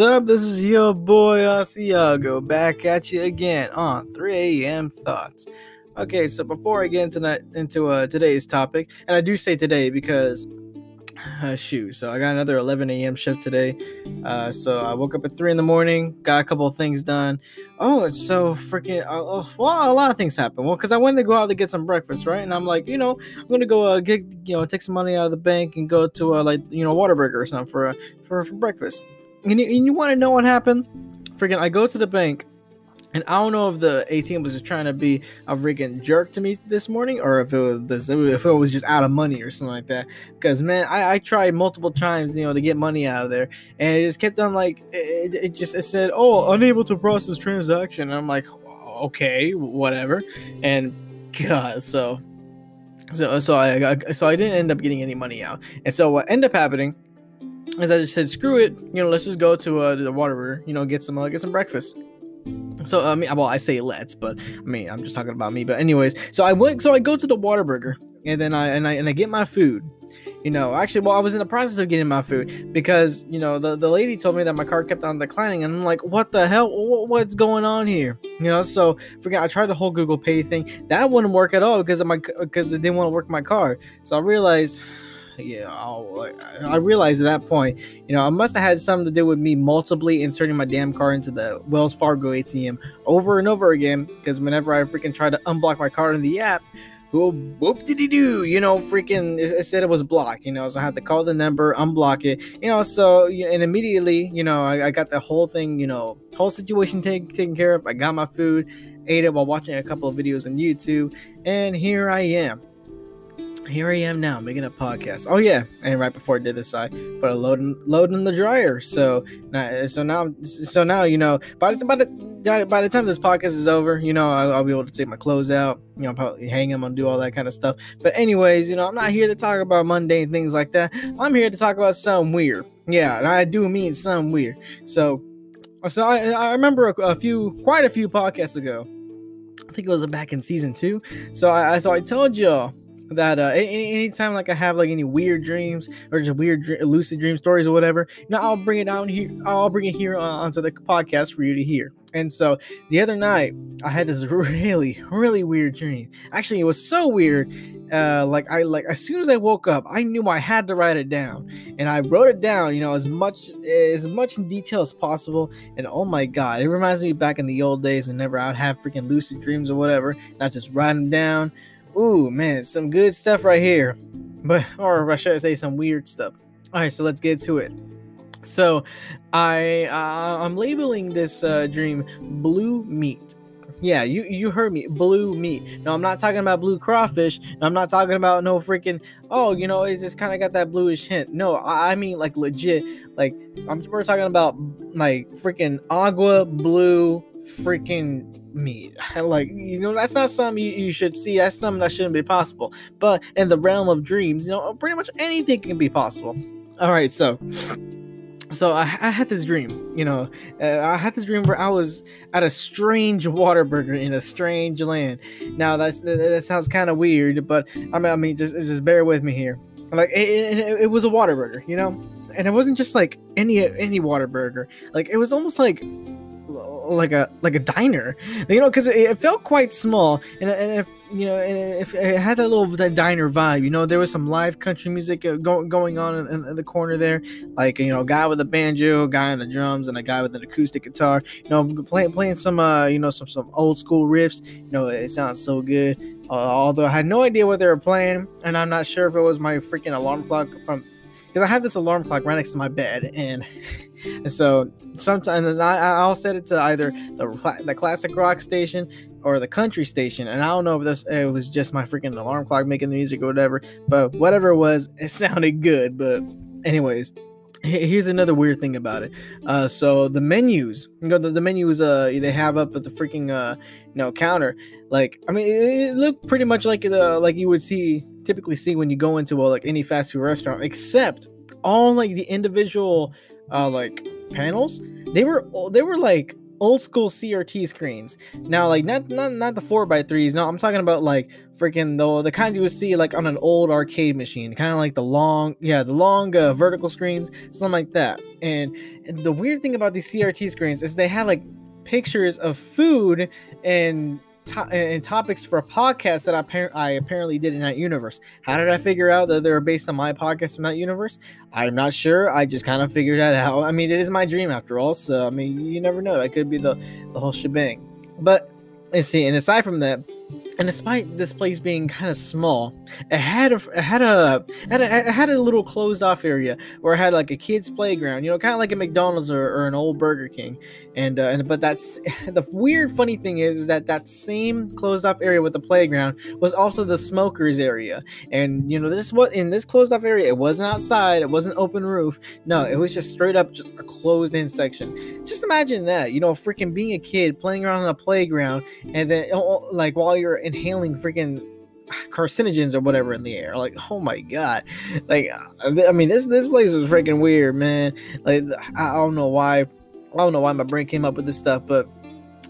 Up? This is your boy Asiago back at you again on 3 a.m. Thoughts. Okay, so before I get into that, into uh, today's topic, and I do say today because uh, shoot, so I got another 11 a.m. shift today. Uh, so I woke up at three in the morning, got a couple of things done. Oh, it's so freaking uh, well. A lot of things happened. Well, because I wanted to go out to get some breakfast, right? And I'm like, you know, I'm gonna go uh, get you know take some money out of the bank and go to uh, like you know Whataburger or something for uh, for for breakfast. And you, you want to know what happened? Freaking, I go to the bank and I don't know if the ATM was just trying to be a freaking jerk to me this morning, or if it was if it was just out of money or something like that. Because man, I, I tried multiple times, you know, to get money out of there, and it just kept on like it, it just it said, "Oh, unable to process transaction." And I'm like, okay, whatever. And God, so so so I so I didn't end up getting any money out. And so what ended up happening is I just said, screw it, you know, let's just go to uh, the Whataburger, you know, get some uh, get some breakfast. So I mean, well, I say let's, but I mean, I'm just talking about me. But anyways, so I went, so I go to the Whataburger, and then I and I and I get my food. You know, actually, well, I was in the process of getting my food because you know the, the lady told me that my car kept on declining, and I'm like, what the hell? What's going on here? You know, so forget. I tried the whole Google Pay thing. That wouldn't work at all because of my because it didn't want to work my card. So I realized yeah, oh, I'll, I realized at that point, you know, I must have had something to do with me multiply inserting my damn car into the Wells Fargo ATM over and over again. Because whenever I freaking tried to unblock my card in the app, whoop did he do? You know, freaking, it, it, said it was blocked. You know, so I had to call the number, unblock it. You know, so and immediately, you know, I, I got the whole thing, you know, whole situation take, taken care of. I got my food, ate it while watching a couple of videos on YouTube, and here I am here I am now making a podcast. Oh yeah, and right before I did this, I put a load in, load in the dryer. So now, so now, so now you know by the by the by the time this podcast is over, you know I'll, I'll be able to take my clothes out. You know, probably hang them and do all that kind of stuff. But anyways, you know I'm not here to talk about mundane things like that. I'm here to talk about something weird. Yeah, and I do mean something weird. So, so I I remember a, a few, quite a few podcasts ago. I think it was back in season two. So I so I told y'all that uh any, anytime like i have like any weird dreams or just weird dr- lucid dream stories or whatever you know i'll bring it down here i'll bring it here onto the podcast for you to hear. And so the other night i had this really really weird dream. Actually it was so weird uh like i like as soon as i woke up i knew i had to write it down. And i wrote it down you know as much as much in detail as possible. And oh my god it reminds me back in the old days whenever i'd have freaking lucid dreams or whatever not just write them down Ooh, man, some good stuff right here. But or I should say some weird stuff. All right, so let's get to it. So, I uh, I'm labeling this uh, dream blue meat. Yeah, you you heard me, blue meat. No, I'm not talking about blue crawfish. I'm not talking about no freaking. Oh, you know, it's just kind of got that bluish hint. No, I, I mean like legit. Like I'm we're talking about like freaking agua blue freaking me. Like, you know, that's not something you, you, should see. That's something that shouldn't be possible. But in the realm of dreams, you know, pretty much anything can be possible. All right, so. So I, I had this dream, you know, uh, I had this dream where I was at a strange Whataburger in a strange land. Now that's that, that sounds kind of weird, but I mean, I mean, just just bear with me here. Like it, it, it was a Whataburger, you know, and it wasn't just like any any Whataburger. Like it was almost like like a like a diner, you know, because it, it, felt quite small, and, and if you know, if it had that little diner vibe, you know, there was some live country music uh, go, going on in, in, the corner there, like you know, a guy with a banjo, a guy on the drums, and a guy with an acoustic guitar, you know, playing playing some uh you know some some old school riffs, you know, it sounds so good. Uh, although I had no idea what they were playing, and I'm not sure if it was my freaking alarm clock from because I have this alarm clock right next to my bed, and, and so sometimes I, I'll set it to either the the classic rock station or the country station, and I don't know if this it was just my freaking alarm clock making the music or whatever, but whatever it was, it sounded good. But anyways, here's another weird thing about it uh so the menus you know the, the menus uh they have up at the freaking uh you know counter like i mean it, it looked pretty much like the like you would see typically see when you go into like any fast food restaurant except all like the individual uh like panels they were they were like old school CRT screens. Now, like not not not the four by threes. No, I'm talking about like freaking the the kinds you would see like on an old arcade machine, kind of like the long, yeah, the long uh, vertical screens, something like that. And, and the weird thing about these CRT screens is they had like pictures of food and to- and topics for a podcast that I, appar- I apparently did in that universe. How did I figure out that they were based on my podcast from that universe? I'm not sure. I just kind of figured that out. I mean, it is my dream after all, so I mean, you never know. It could be the the whole shebang. But let's see. And aside from that, and despite this place being kind of small, it had a it had a had a, it had a little closed off area where it had like a kids playground, you know, kind of like a McDonald's or, or, an old Burger King. And uh, and but that's the weird funny thing is, is that that same closed off area with the playground was also the smokers area. And you know, this what in this closed off area, it wasn't outside, it wasn't open roof. No, it was just straight up just a closed in section. Just imagine that, you know, freaking being a kid playing around on a playground and then oh, like while you're inhaling freaking carcinogens or whatever in the air. Like, oh my god! Like, I mean, this this place was freaking weird, man. Like, I don't know why. I don't know why my brain came up with this stuff, but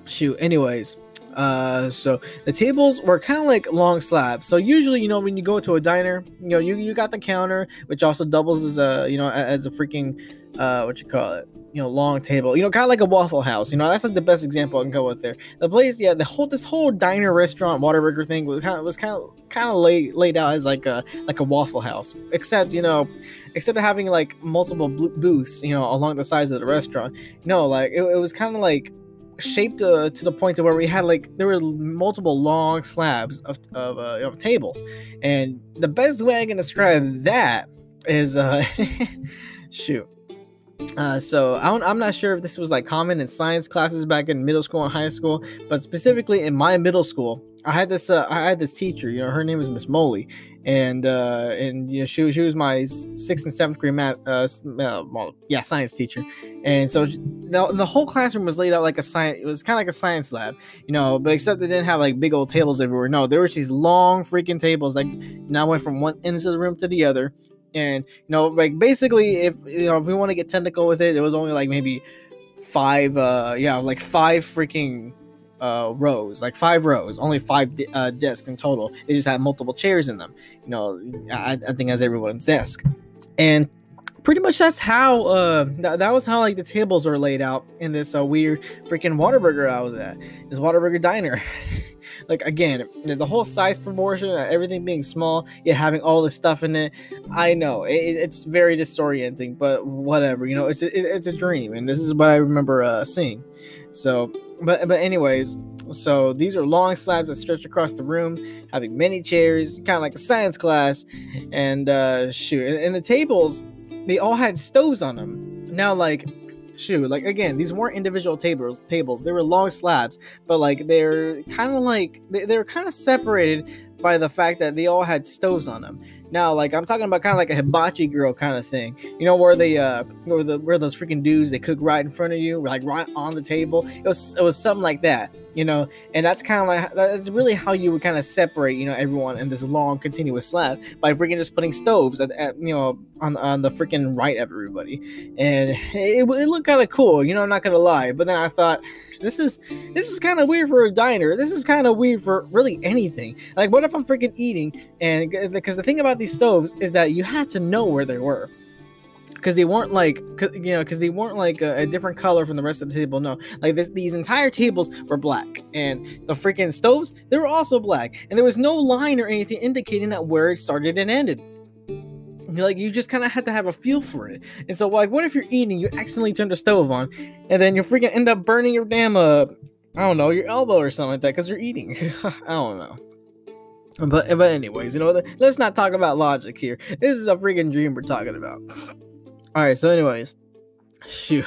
shoot. Anyways, uh, so the tables were kind of like long slabs. So usually, you know, when you go to a diner, you know, you, you got the counter, which also doubles as a, you know, as a freaking, uh, what you call it, you know long table you know kind of like a waffle house you know that's like the best example i can go with there. The place yeah the whole this whole diner restaurant Whataburger thing was kind of was kind of kind of laid laid out as like a like a waffle house except you know except having like multiple booths you know along the sides of the restaurant. You know like it, it was kind of like shaped uh, to the point to where we had like there were multiple long slabs of of, uh, of tables. And the best way i can describe that is uh shoot uh, so I am not sure if this was like common in science classes back in middle school and high school, but specifically in my middle school, I had this uh, I had this teacher. You know, her name was Miss Moley, and uh, and you know she she was my sixth and seventh grade math uh, uh well, yeah science teacher, and so the, the whole classroom was laid out like a science. It was kind of like a science lab, you know, but except they didn't have like big old tables everywhere. No, there were these long freaking tables like now went from one end of the room to the other and you know like basically if you know if we want to get technical with it it was only like maybe five uh yeah like five freaking uh rows like five rows only five uh desks in total. They just had multiple chairs in them you know i, I think as everyone's desk. And pretty much that's how uh that, that was how like the tables were laid out in this uh, weird freaking Whataburger I was at this Whataburger diner. Like again the whole size proportion uh, everything being small yet having all this stuff in it I know it, it's very disorienting but whatever you know it's a, it's a dream and this is what I remember uh seeing. So but but anyways so these are long slabs that stretch across the room having many chairs kind of like a science class and uh shoot and, and the tables they all had stoves on them. Now, like, shoot, like again, these weren't individual tables. Tables, they were long slabs, but like they're kind of like they, they were kind of separated by the fact that they all had stoves on them. Now, like I'm talking about kind of like a hibachi grill kind of thing. You know where they uh where the where those freaking dudes they cook right in front of you, like right on the table. It was it was something like that, you know. And that's kind of like that's really how you would kind of separate, you know, everyone in this long continuous slab by freaking just putting stoves at, at you know on on the freaking right of everybody. And it, it looked kind of cool, you know. I'm not gonna lie. But then I thought this is this is kind of weird for a diner. This is kind of weird for really anything. Like, what if I'm freaking eating? And because the thing about these stoves is that you had to know where they were because they weren't like you know because they weren't like a, a, different color from the rest of the table no like this, these entire tables were black and the freaking stoves they were also black and there was no line or anything indicating that where it started and ended like you just kind of had to have a feel for it. And so like what if you're eating, you accidentally turn the stove on, and then you freaking end up burning your damn uh I don't know, your elbow or something like that because you're eating. I don't know. But but anyways, you know, let's not talk about logic here. This is a freaking dream we're talking about. All right, so anyways, shoot.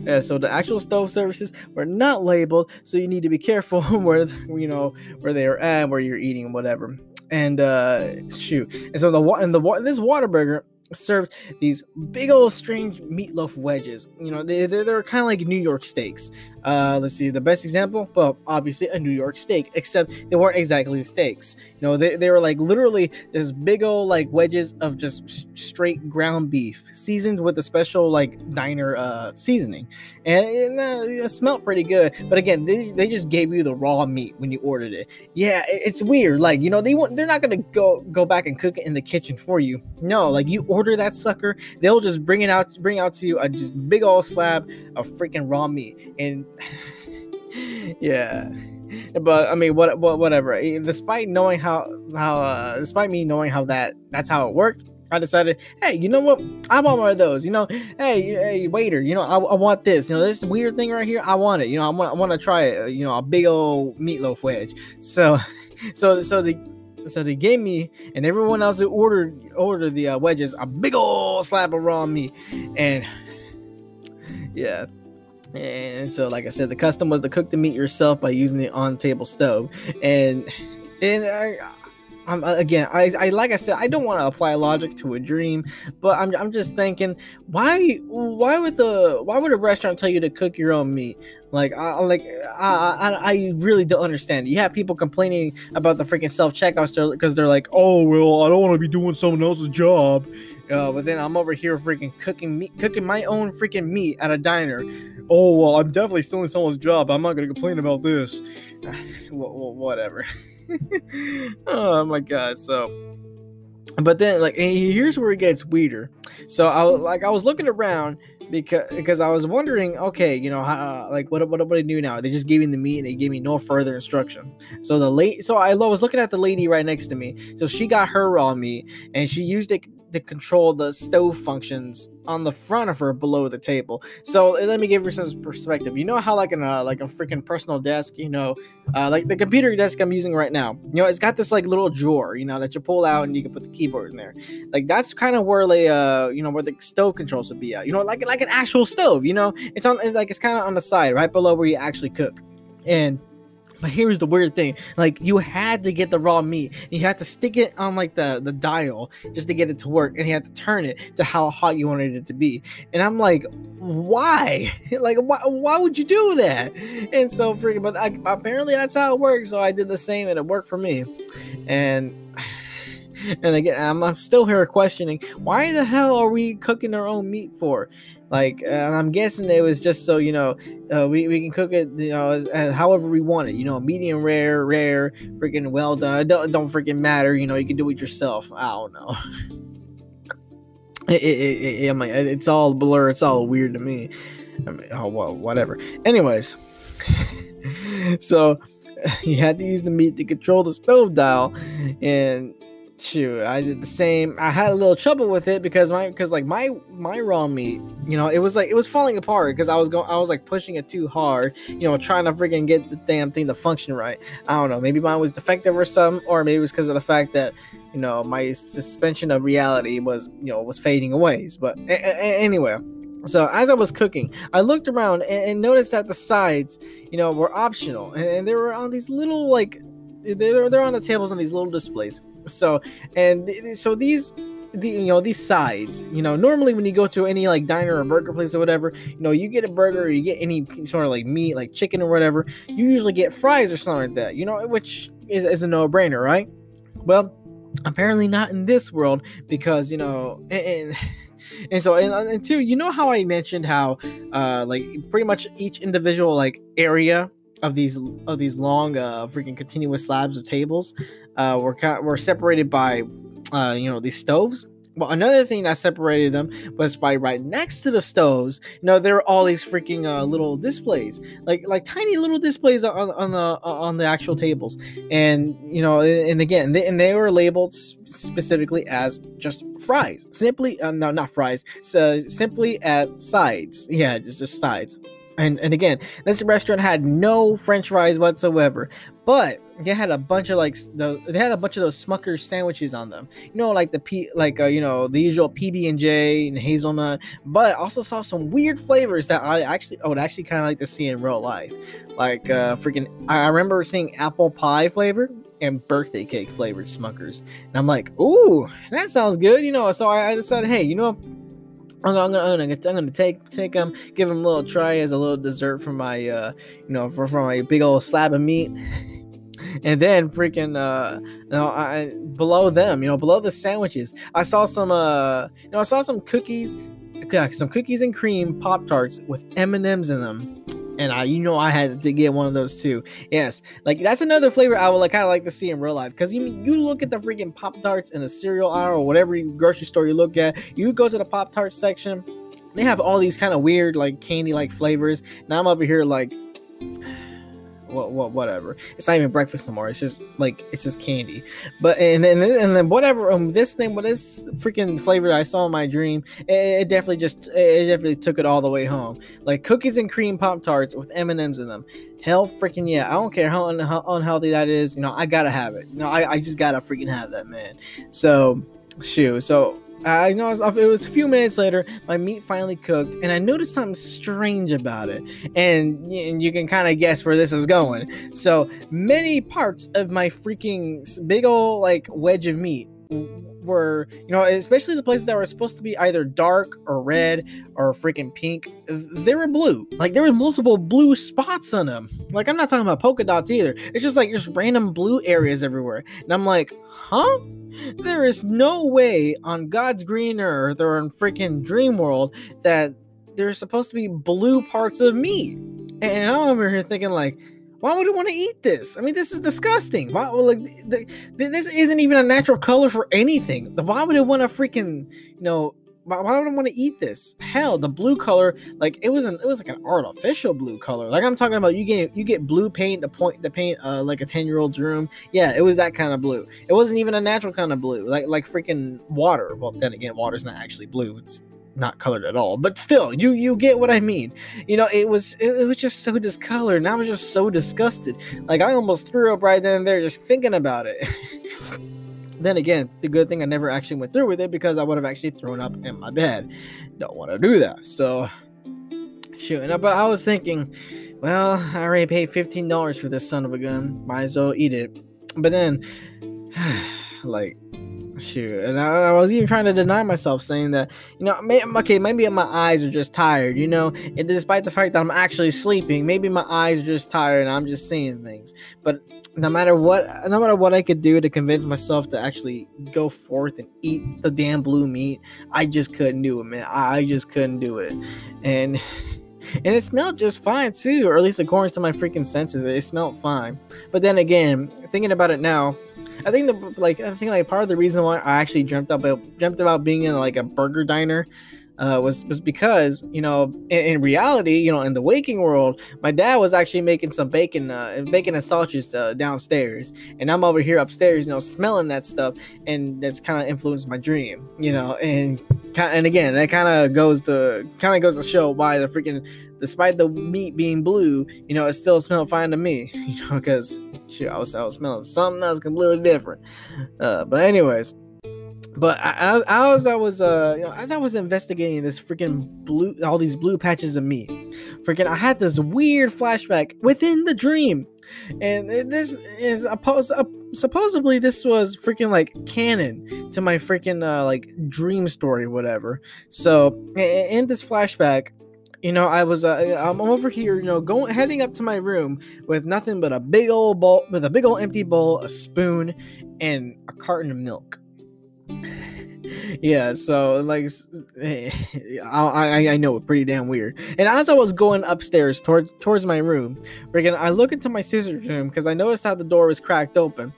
yeah, so the actual stove services were not labeled, so you need to be careful where you know where they are at, where you're eating, whatever and uh shoot and so the and the this Whataburger served these big old strange meatloaf wedges. You know, they, they're, they're kind of like New York steaks. Uh, let's see, the best example, well, obviously a New York steak, except they weren't exactly steaks. You know, they, they were like literally this big old like wedges of just straight ground beef, seasoned with a special like diner uh, seasoning, and it, uh, it smelled pretty good. But again, they, they just gave you the raw meat when you ordered it. Yeah, it, it's weird. Like you know, they they're not gonna go go back and cook it in the kitchen for you. No, like you order that sucker, they'll just bring it out bring out to you a just big old slab of freaking raw meat and yeah but i mean what, what whatever eh, despite knowing how how uh, despite me knowing how that that's how it worked I decided, hey, you know what? I want one of those. You know, hey, hey, waiter, you know, I, I want this. You know, this weird thing right here, I want it. You know, I want, I want to try it. Uh, you know, a big old meatloaf wedge. So, so, so the so they gave me and everyone else who ordered ordered the uh, wedges a big old slab of raw meat, and yeah, and so, like I said, the custom was to cook the meat yourself by using the on-table stove. And and I, I'm uh, again, I, I like I said, I don't want to apply logic to a dream, but I'm, I'm just thinking, why why would the why would a restaurant tell you to cook your own meat? Like I like I I, I really don't understand. You have people complaining about the freaking self checkouts because they're like, oh well, I don't want to be doing someone else's job. Uh, but then I'm over here freaking cooking meat, cooking my own freaking meat at a diner. Oh well, I'm definitely stealing someone's job. I'm not gonna complain about this. whatever. oh my god. So, but then like here's where it gets weirder. So I like I was looking around because because I was wondering, okay, you know, how, like what what what do I do now? They just gave me the meat and they gave me no further instruction. So the late, so I was looking at the lady right next to me. So she got her raw meat and she used it to control the stove functions on the front of her below the table. So let me give you some perspective. You know how like a like a freaking personal desk, you know, uh, like the computer desk I'm using right now. You know, it's got this like little drawer, you know, that you pull out and you can put the keyboard in there. Like that's kind of where the uh, you know, where the stove controls would be at. You know, like like an actual stove. You know, it's on it's like it's kind of on the side, right below where you actually cook. And but here's the weird thing: like you had to get the raw meat, you had to stick it on like the the dial just to get it to work, and you had to turn it to how hot you wanted it to be. And I'm like, why? like, why, why would you do that? And so freaking, but I, apparently that's how it works. So I did the same, and it worked for me. And and again, I'm, I'm still here questioning why the hell are we cooking our own meat for? Like, and I'm guessing it was just so you know, uh, we, we can cook it, you know, as, as, however we want it. You know, medium rare, rare, freaking well done. It Don't don't freaking matter. You know, you can do it yourself. I don't know. it, it, it, I mean, it's all blur. It's all weird to me. I mean, oh well, whatever. Anyways, so you had to use the meat to control the stove dial, and shoot, I did the same. I had a little trouble with it because my because like my my raw meat, you know, it was like it was falling apart because I was going I was like pushing it too hard, you know, trying to freaking get the damn thing to function right. I don't know, maybe mine was defective or something, or maybe it was because of the fact that you know my suspension of reality was you know was fading away. But a- a- anyway. So as I was cooking, I looked around and, and noticed that the sides, you know, were optional, and, and they were on these little like they're they're on the tables on these little displays. So and so these the, you know these sides you know normally when you go to any like diner or burger place or whatever you know you get a burger or you get any sort of like meat like chicken or whatever you usually get fries or something like that you know which is, is a no-brainer right? Well apparently not in this world because you know and, and and so and, and two you know how i mentioned how uh like pretty much each individual like area of these of these long uh freaking continuous slabs of tables uh were were separated by uh you know these stoves well, another thing that separated them was by right next to the stoves. You know, there were all these freaking uh, little displays, like like tiny little displays on, on the on the actual tables, and you know, and again, they, and they were labeled specifically as just fries, simply uh, no, not fries, so simply as sides. Yeah, just just sides. And and again, this restaurant had no French fries whatsoever, but they had a bunch of like the they had a bunch of those Smuckers sandwiches on them. You know, like the P like uh, you know the usual PB and J and hazelnut, but also saw some weird flavors that I actually I would actually kind of like to see in real life. Like uh freaking I remember seeing apple pie flavor and birthday cake flavored Smuckers. And I'm like, ooh, that sounds good, you know. So I, I decided, hey, you know, I'm, gonna, I'm gonna, I'm gonna take take them, give them a little try as a little dessert for my, uh, you know, for, for my big old slab of meat. and then freaking uh you know, I below them, you know, below the sandwiches, I saw some uh you know, I saw some cookies, yeah, some cookies and cream pop tarts with M and M's in them and I, you know, I had to get one of those too. Yes, like that's another flavor I would like kind of like to see in real life. Because you you look at the freaking Pop Tarts in the cereal aisle or whatever grocery store you look at, you go to the Pop Tart section, they have all these kind of weird like candy like flavors. Now I'm over here like what, what whatever. It's not even breakfast anymore. It's just like it's just candy. But and then and then whatever um this thing, what this freaking flavor I saw in my dream, it, it, definitely just it definitely took it all the way home. Like cookies and cream pop tarts with M and M's in them. Hell freaking yeah! I don't care how, un- how unhealthy that is. You know, I gotta have it. No, I, I just gotta freaking have that, man. So, shoot. So I know it was a few minutes later, my meat finally cooked, and I noticed something strange about it. And, and you can kind of guess where this is going. So, many parts of my freaking big old like wedge of meat were, you know, especially the places that were supposed to be either dark or red or freaking pink, they were blue. Like there were multiple blue spots on them. Like I'm not talking about polka dots either. It's just like just random blue areas everywhere. And I'm like, huh? There is no way on God's green earth or in freaking dream world that there's supposed to be blue parts of me And I'm over here thinking like, why would I want to eat this? I mean, this is disgusting. Why, like, the, the, this isn't even a natural color for anything. Why would I want to freaking, you know, why, why would I want to eat this? Hell, the blue color, like it was an, it was like an artificial blue color. Like I'm talking about, you get you get blue paint to point to paint uh, like a ten year old's room. Yeah, it was that kind of blue. It wasn't even a natural kind of blue, like like freaking water. Well, then again, water's not actually blue. It's not colored at all but still you you get what i mean. You know it was it, it, was just so discolored and i was just so disgusted. Like i almost threw up right then and there just thinking about it. Then again the good thing i never actually went through with it because i would have actually thrown up in my bed. Don't want to do that so shoot but i was thinking well i already paid $15 for this son of a gun might as well eat it. But then like shoot and I, I, was even trying to deny myself saying that you know may, okay maybe my eyes are just tired you know and despite the fact that i'm actually sleeping maybe my eyes are just tired and i'm just seeing things. But no matter what no matter what i could do to convince myself to actually go forth and eat the damn blue meat i just couldn't do it man. I, I just couldn't do it. And and it smelled just fine too or at least according to my freaking senses it smelled fine. But then again thinking about it now I think the like I think like part of the reason why I actually dreamt about dreamt about being in like a burger diner uh, was was because you know in, in, reality you know in the waking world my dad was actually making some bacon uh, bacon and sausage uh, downstairs. And I'm over here upstairs you know smelling that stuff and that's kind of influenced my dream you know and and again that kind of goes to kind of goes to show why the freaking despite the meat being blue you know it still smelled fine to me you know because shit I was I was smelling something else completely different uh, but anyways but as, as I was uh you know, as I was investigating this freaking blue all these blue patches of meat, freaking I had this weird flashback within the dream, and this is opposed. Uh, supposedly this was freaking like canon to my freaking uh, like dream story, whatever. So in this flashback, you know, I was uh, I'm over here, you know, going heading up to my room with nothing but a big old bowl with a big old empty bowl, a spoon, and a carton of milk yeah so like eh, I, I i know pretty damn weird. And as i was going upstairs towards towards my room freaking i look into my sister's room because i noticed how the door was cracked open.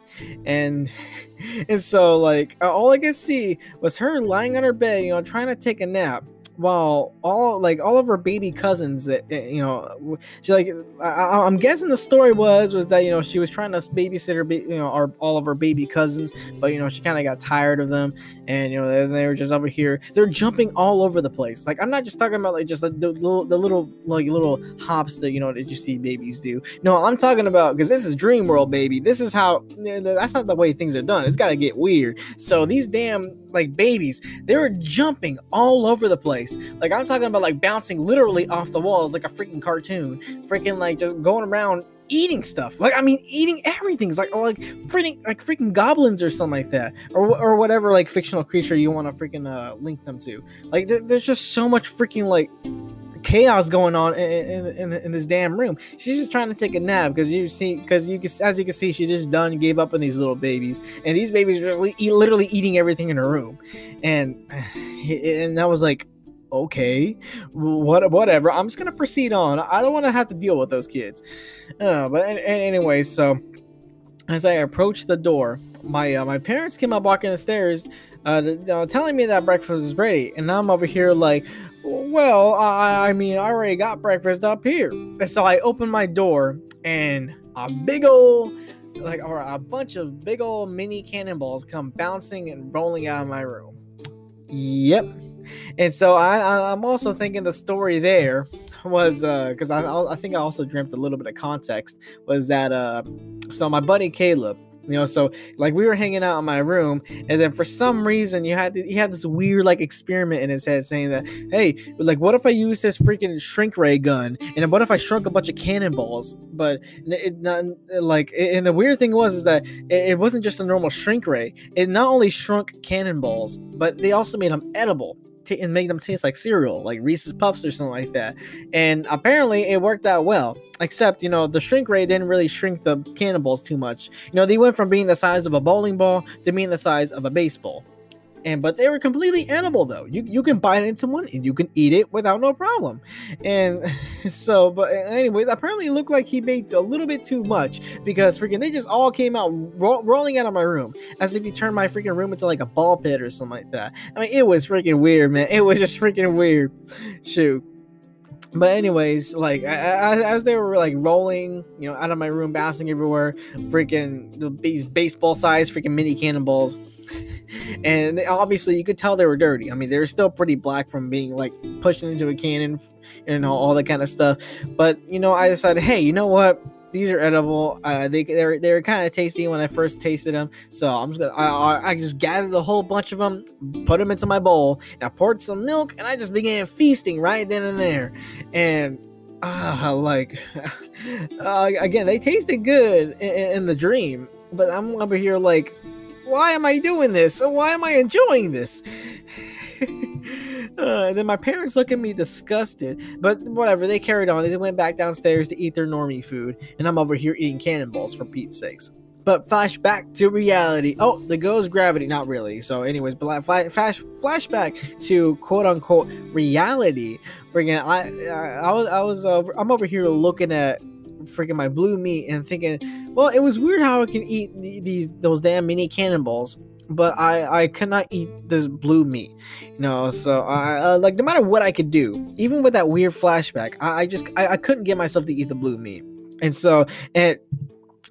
And and so like all i could see was her lying on her bed you know trying to take a nap while all like all of her baby cousins that eh, you know she like I, am guessing the story was was that you know she was trying to babysit her you know our, all of her baby cousins but you know she kind of got tired of them and you know they, they, were just over here. They're jumping all over the place. Like i'm not just talking about like just like, the little the little like little hops that you know that you see babies do. No i'm talking about because this is dream world baby. This is how that's not the way things are done. It's got to get weird. So these damn like babies. They were jumping all over the place. Like I'm talking about like bouncing literally off the walls like a freaking cartoon. Freaking like just going around eating stuff. Like I mean, eating everything's like like freaking like freaking goblins or something like that, or or whatever like fictional creature you want to freaking uh, link them to. Like there, there's just so much freaking like chaos going on in, in, in, this damn room. She's just trying to take a nap because you see, because you can, as you can see, she just done gave up on these little babies, and these babies are just literally eating everything in her room, and and that was like, okay, what, whatever. I'm just gonna proceed on. I don't want to have to deal with those kids. Uh, but and, and anyway, so as I approached the door, my uh, my parents came up walking the stairs, uh, uh, telling me that breakfast is ready, and now I'm over here like, well, I, I mean, I already got breakfast up here. And so I open my door, and a big old like or a bunch of big old mini cannonballs come bouncing and rolling out of my room. Yep. And so I, am also thinking the story there was uh because I I think I also dreamt a little bit of context was that uh so my buddy Caleb you know so like we were hanging out in my room and then for some reason you had he had this weird like experiment in his head saying that hey like what if i use this freaking shrink ray gun and what if i shrunk a bunch of cannonballs? But it not like and the weird thing was is that it, wasn't just a normal shrink ray. It not only shrunk cannonballs but they also made them edible t- and make them taste like cereal, like Reese's Puffs or something like that. And apparently, it worked out well. Except, you know, the shrink ray didn't really shrink the cannonballs too much. You know, they went from being the size of a bowling ball to being the size of a baseball and but they were completely edible though. You you can bite into one and you can eat it without no problem. And so, but anyways, apparently it looked like he made a little bit too much because freaking they just all came out ro- rolling out of my room as if he turned my freaking room into like a ball pit or something like that. I mean, it was freaking weird, man. It was just freaking weird. Shoot but anyways like as, as, they were like rolling you know out of my room bouncing everywhere freaking these baseball size freaking mini cannonballs and they, obviously you could tell they were dirty. I mean, they were still pretty black from being like pushed into a cannon and all, all that kind of stuff. But you know, I decided, hey, you know what? These are edible. Uh, they they're they're kind of tasty when I first tasted them. So I'm just gonna I, I just gathered a whole bunch of them, put them into my bowl, and I poured some milk, and I just began feasting right then and there. And uh, like uh, again, they tasted good in, in the dream, but I'm over here like why am I doing this? Why am I enjoying this? uh, then my parents look at me disgusted, but whatever. They carried on. They went back downstairs to eat their normie food, and I'm over here eating cannonballs for Pete's sakes. But flashback to reality. Oh, the ghost gravity. Not really. So, anyways, but flash, flashback to quote unquote reality. Freaking, I, I, I was, I was, over, I'm over here looking at freaking my blue meat and thinking, well, it was weird how I can eat these those damn mini cannonballs, but I I cannot eat this blue meat, you know. So I uh, like no matter what I could do, even with that weird flashback, I, I just I, I couldn't get myself to eat the blue meat, and so and.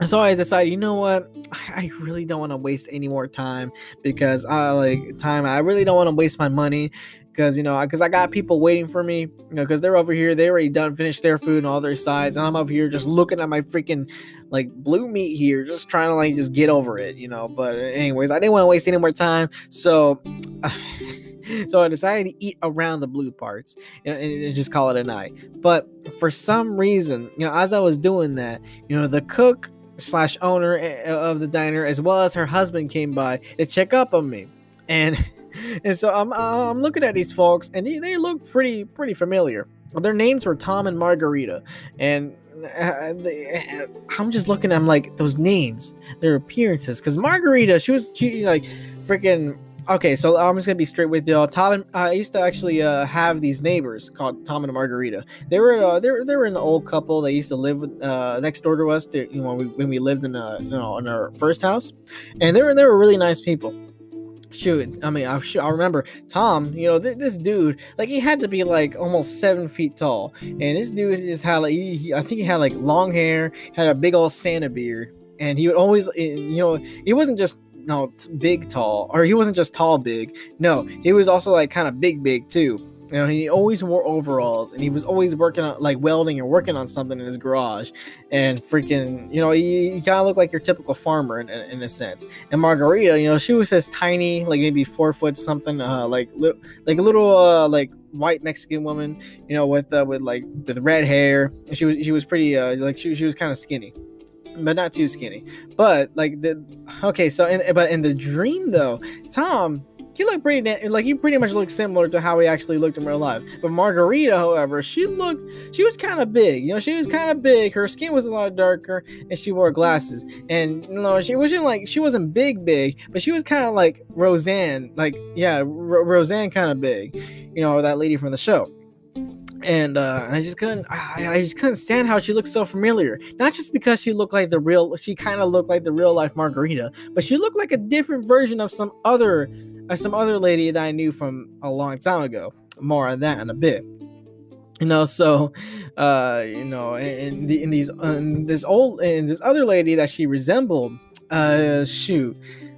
So I decided, you know what? I really don't want to waste any more time because I like time. I really don't want to waste my money because you know because i got people waiting for me you know because they're over here they already done finished their food and all their sides and i'm up here just looking at my freaking like blue meat here just trying to like just get over it you know but anyways i didn't want to waste any more time so so i decided to eat around the blue parts and, and just call it a night but for some reason you know as i was doing that you know the cook slash owner eh, of the diner as well as her husband came by to check up on me and and so I'm I'm looking at these folks, and they, they look pretty pretty familiar. Their names were Tom and Margarita, and uh, they, I'm just looking. I'm like those names, their appearances, because Margarita, she was she like freaking. Okay, so I'm just gonna be straight with y'all. Tom and I used to actually uh, have these neighbors called Tom and Margarita. They were uh, they were they were an old couple. They used to live uh, next door to us. To, you know, when we, when we lived in a, you know in our first house, and they were they were really nice people shoot i mean i, I remember tom you know th- this dude like he had to be like almost seven feet tall. And this dude just had like he, he, i think he had like long hair had a big old santa beard. And he would always eh, you know he wasn't just no big tall or he wasn't just tall big. No he was also like kind of big big too You know, he always wore overalls and he was always working on like welding or working on something in his garage. And freaking, you know, he, he kind of looked like your typical farmer in, in, in, a sense. And Margarita, you know, she was this tiny, like maybe four foot something, uh, like little, like a little, uh, like white Mexican woman, you know, with uh, with like with red hair. And she was she was pretty, uh, like she she was kind of skinny but not too skinny. But like the okay, so in, but in the dream though, Tom he looked pretty like he pretty much looked similar to how he actually looked in real life. But Margarita, however, she looked she was kind of big. You know, she was kind of big. Her skin was a lot darker, and she wore glasses. And you know, she wasn't like she wasn't big, big, but she was kind of like Roseanne, like yeah, R- Roseanne kind of big. You know, that lady from the show and uh, I just couldn't I, I, just couldn't stand how she looked so familiar. Not just because she looked like the real she kind of looked like the real life Margarita, but she looked like a different version of some other uh, some other lady that I knew from a long time ago. More on that in a bit. You know, so uh, you know, in, in these um, this old and this other lady that she resembled, uh, shoot,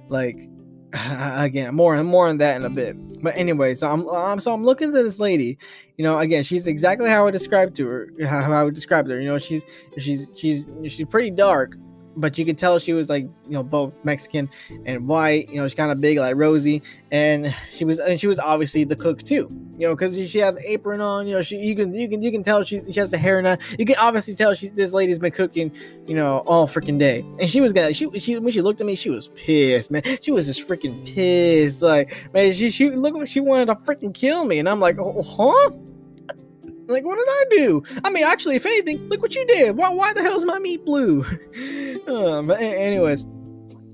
like again more and more on that in a bit but anyway so I'm, I'm so i'm looking at this lady you know again she's exactly how i described to her how i would describe her you know she's she's she's she's pretty dark but you could tell she was like you know both Mexican and white. You know, she's kind of big like Rosie, and she was and she was obviously the cook too. You know, because she had the apron on. You know, she you can you can you can tell she's she has the hair now. You can obviously tell she's this lady's been cooking. You know, all freaking day, and she was gonna she she when she looked at me, she was pissed, man. She was just freaking pissed. Like man, she she looked like she wanted to freaking kill me, and I'm like, oh, huh? Like, what did I do? I mean, actually, if anything, look what you did. Why, why the hell is my meat blue? um, but anyways,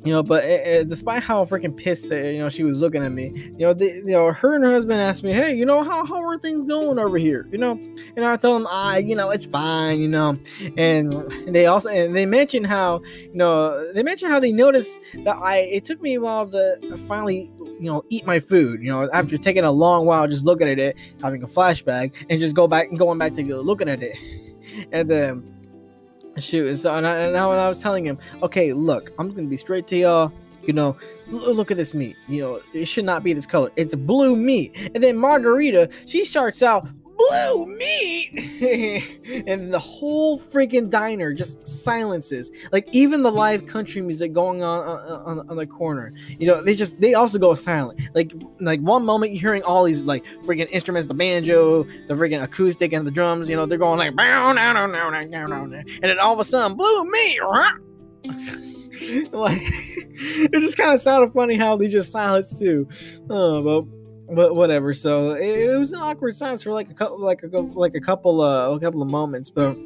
you know, but uh, despite how freaking pissed that you know she was looking at me, you know, the, you know, her and her husband asked me, "Hey, you know, how how are things going over here?" You know, and I told them, "I, you know, it's fine," you know, and they also and they mentioned how you know they mentioned how they noticed that I it took me a while to finally you know eat my food, you know, after taking a long while just looking at it, having a flashback, and just go back and going back to looking at it, and then shoot And so and I, and I was telling him okay look i'm gonna be straight to y'all you know look at this meat you know it should not be this color. It's blue meat. And then margarita she starts out blue meat! And the whole freaking diner just silences. Like even the live country music going on on, on the corner. You know they just they also go silent. Like like one moment you're hearing all these like freaking instruments the banjo the freaking acoustic and the drums you know they're going like and then all of a sudden blue meat! Like it just kind of sounded funny how they just silenced too. Oh well but whatever. So it, it, was an awkward silence for like a couple, like a like a couple, uh, a couple of moments. But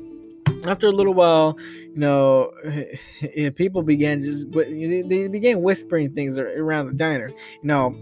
after a little while, you know, people began just they began whispering things around the diner. You know,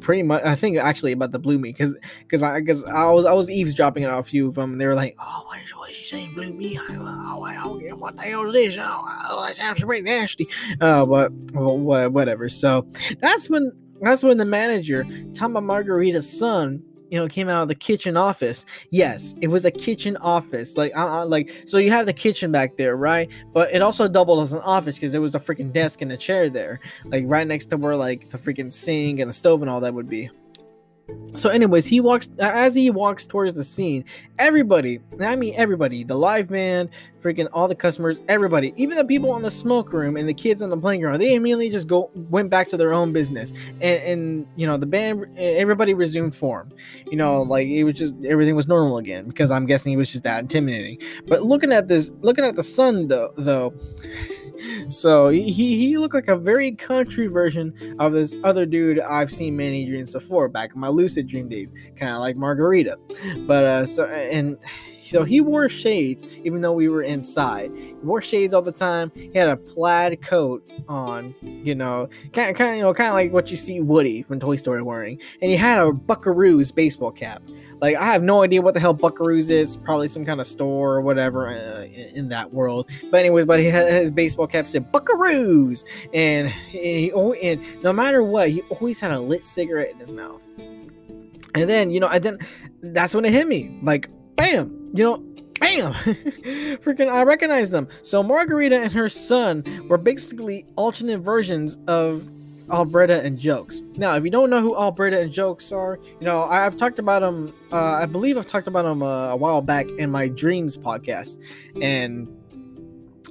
pretty much, I think actually about the blue me because because I because I was I was eavesdropping on a few of them. and They were like, "Oh, what is, what she saying, blue me? Oh, what the hell is this? Oh, oh sounds pretty nasty." Uh, but well, whatever. So that's when that's when the manager, Tom and Margarita's son, you know, came out of the kitchen office. Yes, it was a kitchen office. Like, uh, uh like, so you have the kitchen back there, right? But it also doubled as an office because there was a freaking desk and a chair there, like right next to where like the freaking sink and the stove and all that would be. So, anyways, he walks as he walks towards the scene. Everybody, I mean everybody, the live band, freaking all the customers, everybody, even the people in the smoke room and the kids on the playground, they immediately just go went back to their own business. And, and you know, the band, everybody resumed form. You know, like it was just everything was normal again because I'm guessing he was just that intimidating. But looking at this, looking at the son though, though so he he looked like a very country version of this other dude I've seen many dreams before back in my lucid dream days, kind of like Margarita. But uh, so and so he wore shades even though we were inside. He wore shades all the time. He had a plaid coat on, you know, kind of, kind of, you know, kind of like what you see Woody from Toy Story wearing, and he had a Buckaroos baseball cap. Like I have no idea what the hell Buckaroos is. Probably some kind of store or whatever uh, in that world. But anyways, but he had his baseball cap said Buckaroos, and, and he and no matter what, he always had a lit cigarette in his mouth. And then you know, and then that's when it hit me. Like bam, you know, bam, freaking, I recognize them. So Margarita and her son were basically alternate versions of Alberta and Jokes. Now, if you don't know who Alberta and Jokes are, you know I've talked about them. Uh, I believe I've talked about them uh, a while back in my Dreams podcast, and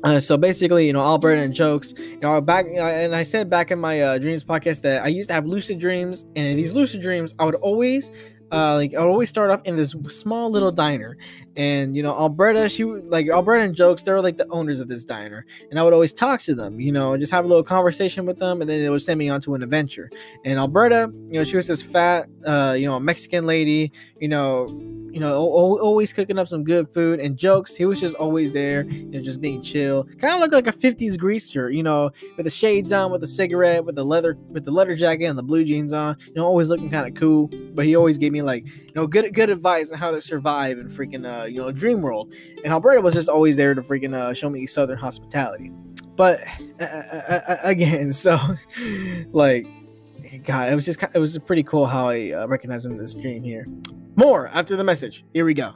uh, so basically, you know, Alberta and jokes. You know, back uh, and I said back in my uh, dreams podcast that I used to have lucid dreams, and in these lucid dreams, I would always uh, like I would always start off in this small little diner, and you know Alberta, she like Alberta and Jokes, they're like the owners of this diner, and I would always talk to them, you know, just have a little conversation with them, and then they would send me on to an adventure. And Alberta, you know, she was this fat, uh, you know, a Mexican lady, you know, you know, always cooking up some good food and jokes. He was just always there, you know, just being chill. Kind of looked like a 50s greaser, you know, with the shades on, with the cigarette, with the leather, with the leather jacket and the blue jeans on. You know, always looking kind of cool. But he always gave me like, you know, good good advice on how to survive in freaking, uh, you know, dream world. And Alberta was just always there to freaking uh, show me southern hospitality. But uh, uh, uh again, so like, God, it was just it was pretty cool how I uh, recognized him in this dream here. More after the message. Here we go.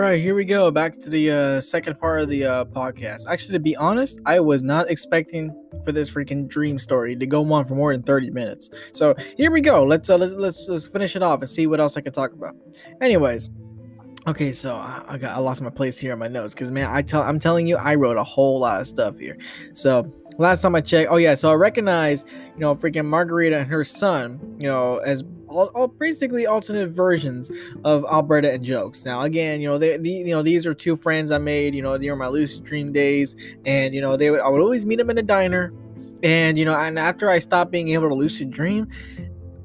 Right, here we go. Back to the uh, second part of the uh, podcast. Actually, to be honest, I was not expecting for this freaking dream story to go on for more than 30 minutes. So here we go. Let's uh, let's let's, let's finish it off and see what else I can talk about. Anyways, Okay, so I got I lost my place here on my notes because man, I tell I'm telling you, I wrote a whole lot of stuff here. So last time I checked, oh yeah, so I recognize you know freaking Margarita and her son, you know, as all, all basically alternate versions of Alberta and Jokes. Now again, you know, they, the, you know these are two friends I made, you know, during my lucid dream days, and you know they would I would always meet them in a diner, and you know, and after I stopped being able to lucid dream,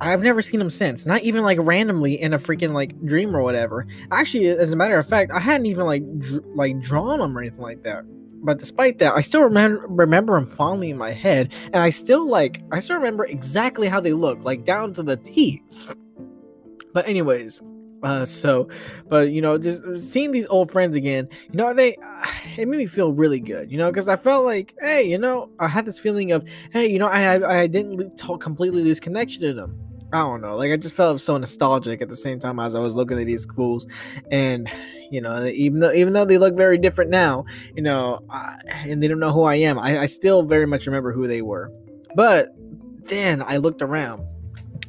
I've never seen him since. Not even like randomly in a freaking like dream or whatever. Actually, as a matter of fact, I hadn't even like dr- like drawn him or anything like that. But despite that, I still remember remember him fondly in my head, and I still like I still remember exactly how they look, like down to the T. But anyways, uh, so, but you know, just seeing these old friends again, you know, they uh, it made me feel really good, you know, because I felt like, hey, you know, I had this feeling of, hey, you know, I I, I didn't completely lose connection to them. I don't know. Like I just felt so nostalgic at the same time as I was looking at these schools, and you know, even though even though they look very different now, you know, I, and they don't know who I am, I, I still very much remember who they were. But then I looked around.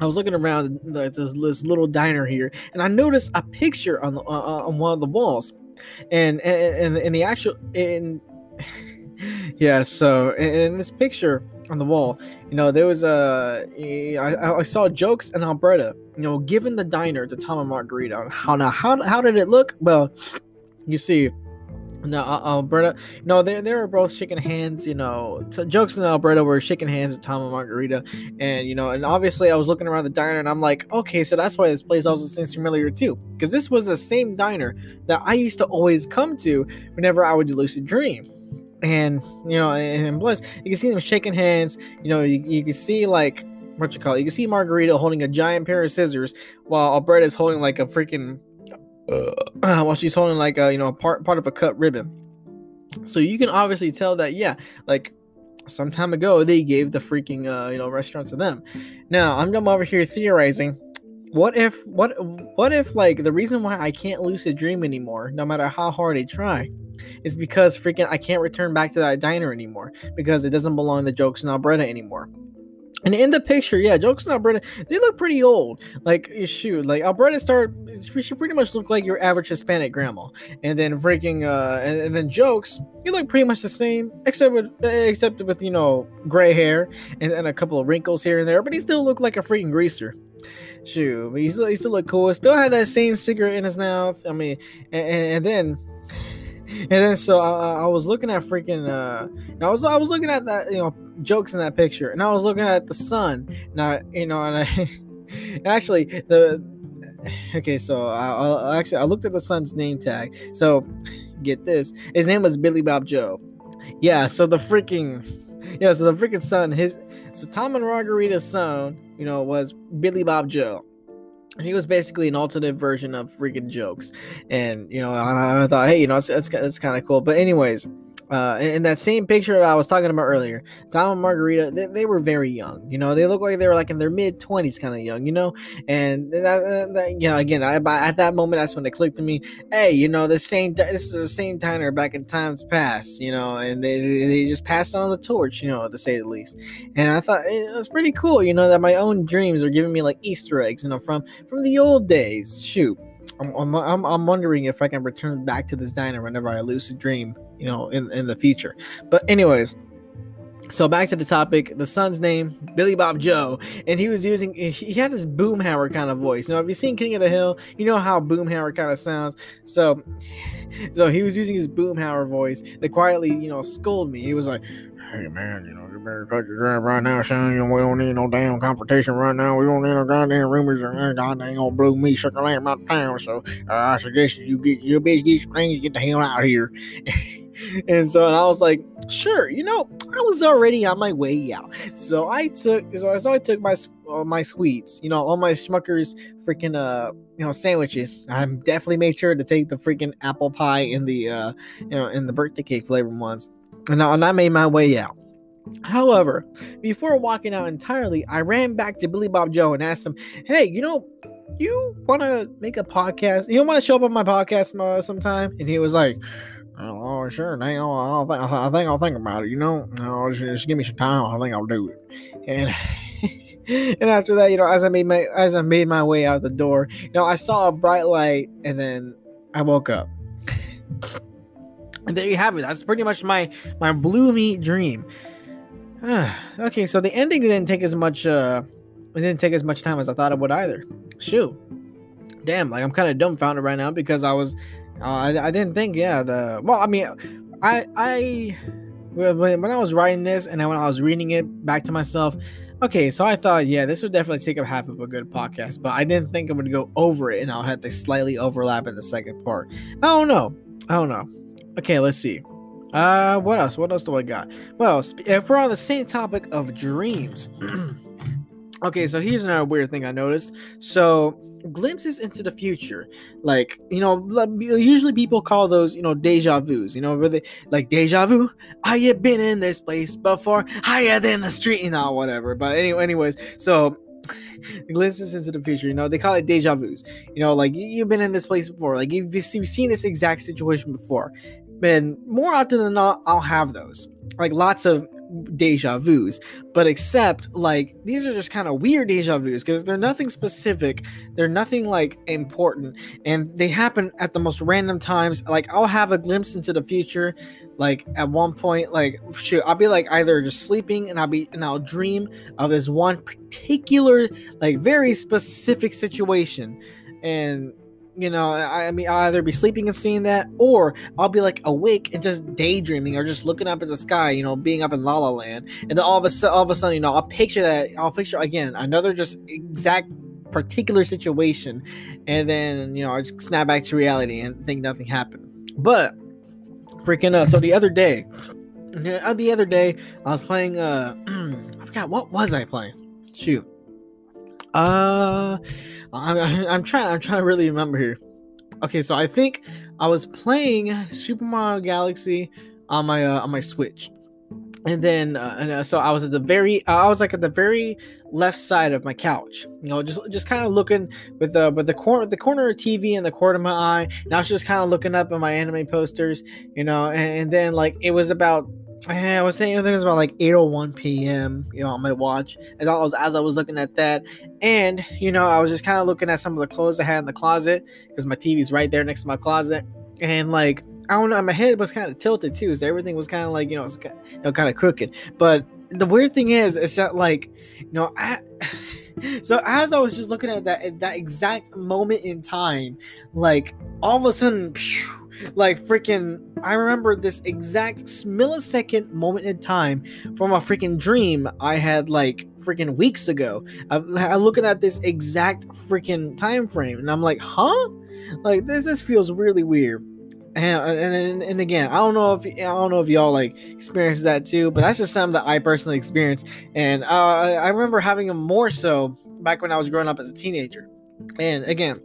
I was looking around this, this little diner here, and I noticed a picture on the, uh, uh on one of the walls, and and and the actual in yeah. So in this picture on the wall. You know, there was a eh, I, I saw jokes in Alberta. You know, given the diner to Tom and Margarita. How now? How how did it look? Well, you see. No, Alberta. No, they they were both shaking hands. You know, jokes in Alberta were shaking hands with Tom and Margarita, and you know, and obviously I was looking around the diner and I'm like, okay, so that's why this place also seems familiar too, because this was the same diner that I used to always come to whenever I would do lucid dream and you know, and Bliss, you can see them shaking hands. You know, you, you can see like what you call it. You can see Margarita holding a giant pair of scissors, while Alberta is holding like a freaking, uh, while she's holding like a you know part part of a cut ribbon. So you can obviously tell that yeah, like some time ago they gave the freaking uh, you know restaurant to them. Now I'm dumb over here theorizing. What if what what if like the reason why I can't lucid dream anymore, no matter how hard I try, is because freaking I can't return back to that diner anymore because it doesn't belong to Jokes and Alberta anymore. And in the picture, yeah, Jokes and Alberta, they look pretty old. Like, shoot, like Alberta started, she pretty much looked like your average Hispanic grandma. And then freaking, uh, and, and then Jokes, you look pretty much the same, except with, except with, you know, gray hair and, and a couple of wrinkles here and there, but he still looked like a freaking greaser. Shoot, but he still, he still looked cool. Still had that same cigarette in his mouth. I mean, and, and then and then so I, I, was looking at freaking uh I was I was looking at that you know jokes in that picture. And I was looking at the sun. Now you know and I actually the okay so I, I actually I looked at the son's name tag. So get this. His name was Billy Bob Joe. Yeah so the freaking yeah so the freaking son his so Tom and Margarita's son you know was Billy Bob Joe. He was basically an alternate version of freaking jokes. And you know i, I thought hey you know that's, it's, it's kind of cool. But anyways uh, in that same picture I was talking about earlier, Tom and Margarita, they, they were very young. You know, they look like they were like in their mid twenties, kind of young. You know, and that, that, you know, again, I, at that moment, that's when it clicked to me. Hey, you know, the same. This is the same diner back in times past. You know, and they they just passed on the torch. You know, to say the least. And I thought it was pretty cool. You know, that my own dreams are giving me like Easter eggs. You know, from from the old days. Shoot. I'm, I'm, I'm wondering if I can return back to this diner whenever I lucid dream, you know, in, in the future. But anyways, so back to the topic. The son's name, Billy Bob Joe, and he was using. He had this boomhauer kind of voice. Now, if you've seen King of the Hill, you know how boomhauer kind of sounds. So, so he was using his boomhauer voice to quietly, you know, scold me. He was like, "Hey man, you know, you better cut your drive right now, son. You know, we don't need no damn confrontation right now. We don't need no goddamn rumors or goddamn gonna blow me sucker lamb out of town. So uh, I suggest you get your bitch get things, get the hell out of here. and so and I was like, sure, you know, I was already on my way out. So I took so, so I took my uh, my sweets, you know, all my Smuckers freaking uh you know sandwiches. I definitely made sure to take the freaking apple pie in the uh you know in the birthday cake flavor ones. And I, and I made my way out. However, before walking out entirely, I ran back to Billy Bob Joe and asked him, "Hey, you know, you want to make a podcast? You want to show up on my podcast uh, sometime?" And he was like, "Oh, sure, dang, I'll, I'll think, I think I'll think about it. You know, no, just, just give me some time. I think I'll do it." And and after that, you know, as I made my as I made my way out the door, you know, I saw a bright light, and then I woke up. And there you have it. That's pretty much my my blue meat dream. okay, so the ending didn't take as much. Uh, it didn't take as much time as I thought it would either. Shoot, damn! Like I'm kind of dumbfounded right now because I was, uh, I, I didn't think. Yeah, the well, I mean, I I when I was writing this and when I was reading it back to myself, okay, so I thought, yeah, this would definitely take up half of a good podcast, but I didn't think it would go over it and I would have to slightly overlap in the second part. I don't know. I don't know. Okay, let's see. Uh, what else? What else do I got? Well, if we're on the same topic of dreams. okay, so here's another weird thing I noticed. So, glimpses into the future. Like, you know, usually people call those, you know, deja vus, you know, like deja vu. I have been in this place before, higher than the street, you know, whatever. But anyway, anyways, so glimpses into the future, you know, they call it deja vus. You know, like you've been in this place before, like you've, you've seen this exact situation before. And more often than not, I'll have those. Like lots of deja vus. But except like these are just kind of weird deja vus because they're nothing specific. They're nothing like important. And they happen at the most random times. Like I'll have a glimpse into the future. Like at one point, like shoot, I'll be like either just sleeping and I'll be and I'll dream of this one particular, like very specific situation. And you know, I, I, mean, I'll either be sleeping and seeing that, or I'll be like awake and just daydreaming or just looking up at the sky, you know, being up in La La Land, and then all of a all of a sudden, you know, I'll picture that. I'll picture again another just exact particular situation, and then you know, I just snap back to reality and think nothing happened. But freaking uh, so the other day, uh, the other day, I was playing. Uh, I forgot what was I playing. Shoot. Uh I'm, I'm trying. I'm trying to really remember here. Okay, so I think I was playing Super Mario Galaxy on my uh, on my Switch, and then uh, and, uh, so I was at the very uh, I was like at the very left side of my couch, you know, just just kind of looking with the with the corner the corner of TV and the corner of my eye, and I was just kind of looking up at my anime posters, you know, and, and then like it was about I was thinking, I think it was about like 8:01 p.m. You know, on my watch, as I was as I was looking at that, and you know, I was just kind of looking at some of the clothes I had in the closet because my TV's right there next to my closet, and like I don't know, my head was kind of tilted too, so everything was kind of like you know, was, you know, kind of crooked. But the weird thing is, is that like, you know, I. so as I was just looking at that at that exact moment in time, like all of a sudden. Phew, like freaking, I remember this exact millisecond moment in time from a freaking dream I had like freaking weeks ago. I, am looking at this exact freaking time frame, and I'm like, huh? Like this, this feels really weird. And, and and again, I don't know if I don't know if y'all like experienced that too, but that's just something that I personally experienced, and uh, I remember having them more so back when I was growing up as a teenager. And again,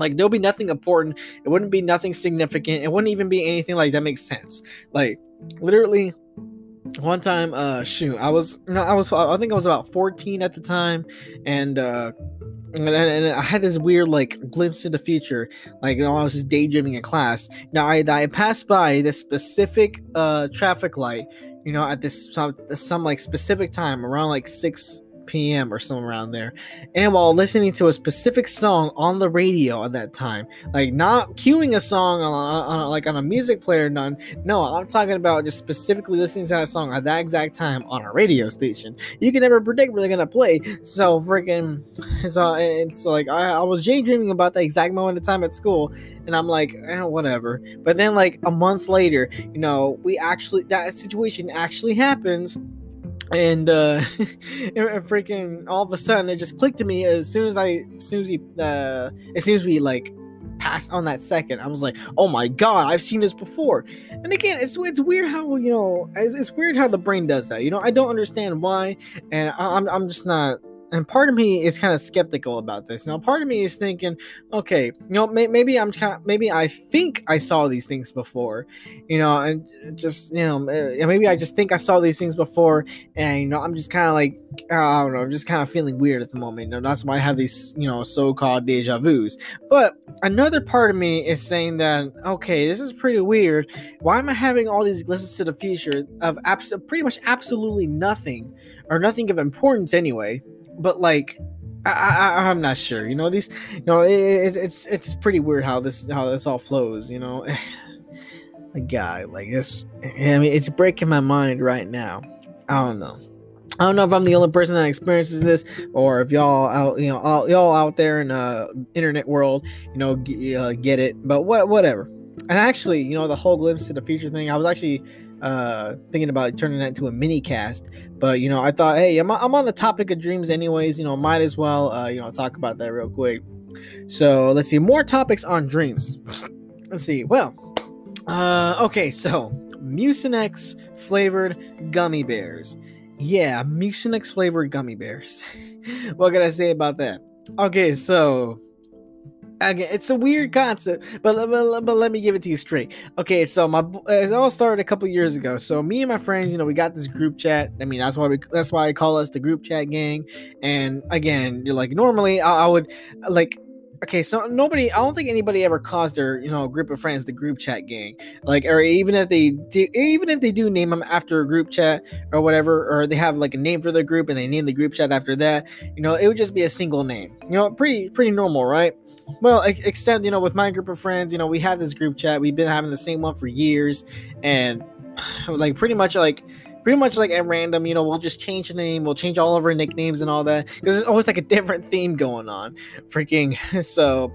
Like there'll be nothing important. It wouldn't be nothing significant. It wouldn't even be anything like that makes sense. Like literally one time uh shoot i was no i was i think i was about 14 at the time and uh and, and I had this weird like glimpse in the future, like you know, I was just daydreaming in class. Now I, I passed by this specific uh traffic light, you know, at this some, some like specific time around like six p.m. or somewhere around there, and while listening to a specific song on the radio at that time, like not queuing a song on, on, like on a music player, none. No, I'm talking about just specifically listening to that song at that exact time on a radio station. You can never predict where they're gonna play, so freaking so it's so like I, I was daydreaming about the exact moment of time at school, and I'm like, eh, whatever. But then like a month later, you know, we actually that situation actually happens and uh freaking all of a sudden it just clicked to me as soon as i as soon as we uh as soon as we like passed on that second i was like oh my god i've seen this before. And again it's it's weird how you know it's, it's weird how the brain does that you know i don't understand why and I, i'm i'm just not and part of me is kind of skeptical about this. Now, part of me is thinking, okay, you know, may, maybe I'm kind, of, maybe I think I saw these things before, you know, and just you know, maybe I just think I saw these things before, and you know, I'm just kind of like, I don't know, I'm just kind of feeling weird at the moment. You know, that's why I have these, you know, so-called deja vu's. But another part of me is saying that, okay, this is pretty weird. Why am I having all these glimpses to the future of abs- pretty much absolutely nothing, or nothing of importance anyway? But like I, I am not sure. You know these. You know it, it's it's it's pretty weird how this how this all flows. You know, a guy like this. I mean, it's breaking my mind right now. I don't know. I don't know if I'm the only person that experiences this, or if y'all out, you know, all, y'all out there in the uh, internet world, you know, g- uh, get it. But what, whatever. And actually, you know, the whole glimpse to the future thing, I was actually uh thinking about turning that into a mini cast. But you know i thought hey I'm, I'm on the topic of dreams anyways you know might as well uh you know talk about that real quick. So let's see more topics on dreams. Let's see well uh okay so mucinex flavored gummy bears. Yeah mucinex flavored gummy bears. What can i say about that? Okay so again, it's a weird concept, but, but, but let me give it to you straight. Okay, so my it all started a couple years ago. So me and my friends, you know, we got this group chat. I mean, that's why we that's why I call us the group chat gang. And again, you're like normally I, I would like okay, so nobody, I don't think anybody ever calls their, you know, group of friends the group chat gang. Like, or even if they do, even if they do name them after a group chat or whatever, or they have like a name for the group and they name the group chat after that, you know, it would just be a single name. You know, pretty, pretty normal, right? Well, except you know, with my group of friends, you know, we have this group chat. We've been having the same one for years, and like pretty much like pretty much like at random, you know, we'll just change the name, we'll change all of our nicknames and all that because there's always like a different theme going on. Freaking so.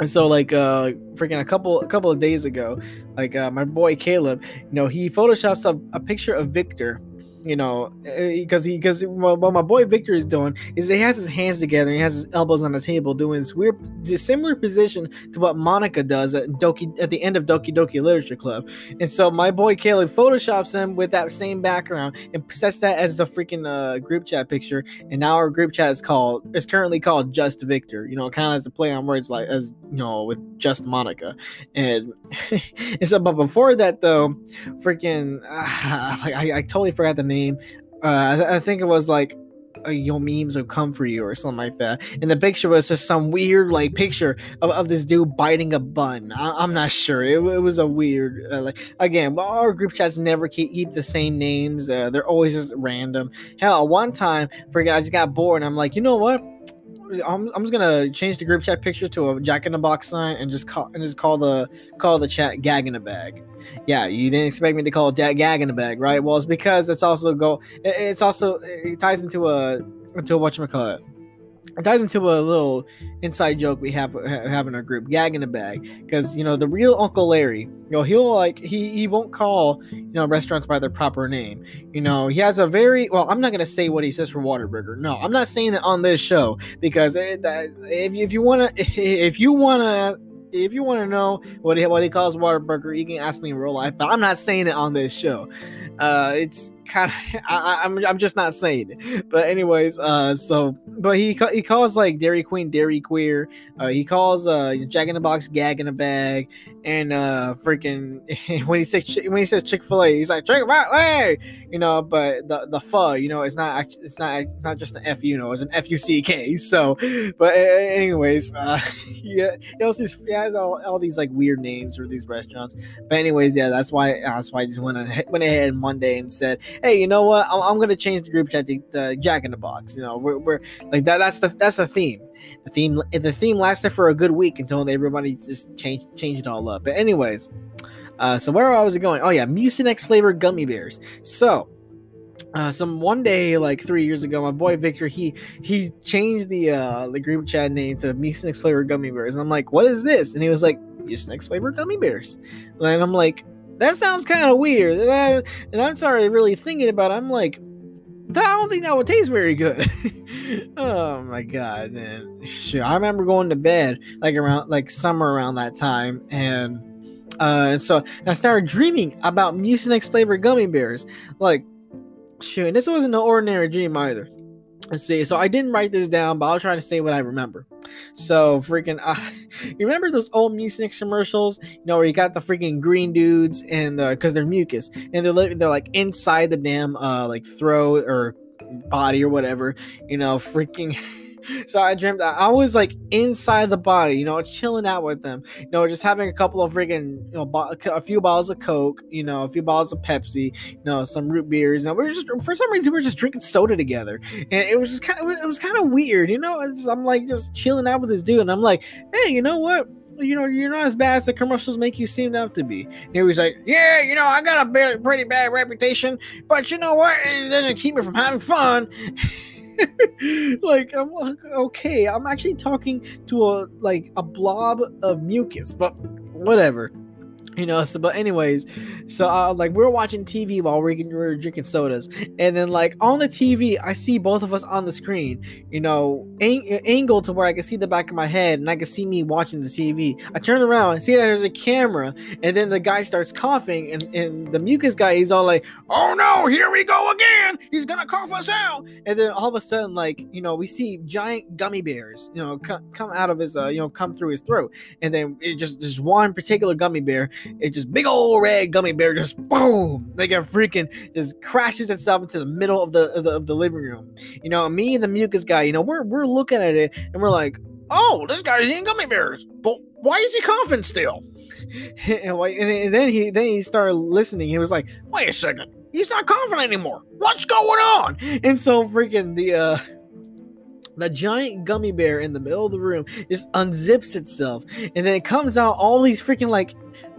And so like uh freaking a couple a couple of days ago, like uh my boy Caleb, you know, he photoshops a, a picture of Victor you know, because eh, he because what, what my boy Victor is doing is he has his hands together, he has his elbows on the table, doing this weird, similar position to what Monika does at Doki at the end of Doki Doki Literature Club. And so my boy Caleb photoshops him with that same background and sets that as the freaking uh, group chat picture. And now our group chat is called is currently called Just Victor. You know, kind of as a play on words, like as you know, with Just Monika. And and so, but before that though, freaking, uh, like I, I totally forgot the name name. Uh, I, I think it was like uh, your memes will come for you or something like that. And the picture was just some weird like picture of, of this dude biting a bun. I, am not sure. It, it, was a weird uh, like again. Our group chats never keep, keep the same names. Uh, they're always just random. Hell, one time, forget I just got bored. and I'm like, you know what? I'm, I'm just gonna change the group chat picture to a Jack in the Box sign and just call and just call the call the chat gag in a bag. Yeah, you didn't expect me to call it gag in a bag, right? Well, it's because it's also go. It's also it ties into a into what you call it it ties into a little inside joke we have have in our group, gag in a bag, because you know the real Uncle Larry, you know he'll like he he won't call you know restaurants by their proper name. You know he has a very well. I'm not gonna say what he says for Whataburger. No, I'm not saying that on this show because it, if if you wanna if you wanna if you want to know what he, what he calls Whataburger, you can ask me in real life. But I'm not saying it on this show. Uh, it's kind of I, I'm I'm just not saying it. But anyways, uh, so but he he calls like Dairy Queen Dairy Queer. Uh, he calls uh Jack in the Box Gag in a Bag, and uh freaking when he says when he says Chick Fil A, he's like Chick Fil A, you know. But the the pho, you know, it's not it's not it's not just an F, you know, it's an F U C K. So, but anyways, uh, yeah, he also he has all, all these like weird names for these restaurants. But anyways, yeah, that's why that's why I just went ahead, went ahead Monday and said, hey, you know what? I'm, I'm gonna change the group chat to the Jack in the Box. You know, we're, we're like that. That's the that's the theme. The theme the theme lasted for a good week until everybody just changed changed it all up. But anyways, uh, so where was it going? Oh yeah, Mucinex flavored gummy bears. So uh, some one day like three years ago, my boy Victor he he changed the uh the group chat name to Mucinex flavored gummy bears, and I'm like, what is this? And he was like, Mucinex flavored gummy bears, and I'm like, that sounds kind of weird. And I'm sorry, really thinking about it. I'm like, I don't think that would taste very good. oh my god, man. Sure. I remember going to bed like around like summer around that time and uh and so I started dreaming about Mucinex flavored gummy bears. Like shoot, and this wasn't an ordinary dream either. Let's see. So I didn't write this down, but I'll try to say what I remember. So freaking, uh, you remember those old Mucinex commercials? You know where you got the freaking green dudes and because they're mucus and they're they're like inside the damn uh like throat or body or whatever. You know, freaking. so I dreamt I was like inside the body, you know, chilling out with them, you know, just having a couple of freaking, you know, bo- a few bottles of Coke, you know, a few bottles of Pepsi, you know, some root beers. And we're just for some reason we are just drinking soda together, and it was just kind of it was kind of weird, you know. I'm like just chilling out with this dude, and I'm like, hey, you know what? you know, you're not as bad as the commercials make you seem to be. And he was like, yeah, you know, I got a pretty bad reputation, but you know what? It doesn't keep me from having fun. like I'm okay. I'm actually talking to a like a blob of mucus, but whatever you know so but anyways so uh, like we are watching tv while we're, we are drinking sodas. And then like on the tv i see both of us on the screen you know ang- angle to where i can see the back of my head and i can see me watching the tv i turn around and see that there's a camera and then the guy starts coughing and, and the mucus guy he's all like oh no here we go again. He's gonna cough us out. And then all of a sudden like you know we see giant gummy bears you know come, come out of his uh you know come through his throat. And then it just there's one particular gummy bear it just big old red gummy bear just boom, like a freaking just crashes itself into the middle of the, of the of the living room. You know, me and the mucus guy, you know, we're we're looking at it and we're like, oh, this guy's eating gummy bears, but why is he coughing still? and, and then he then he started listening. He was like, wait a second, he's not coughing anymore. What's going on? And so freaking the uh the giant gummy bear in the middle of the room just unzips itself and then it comes out all these freaking like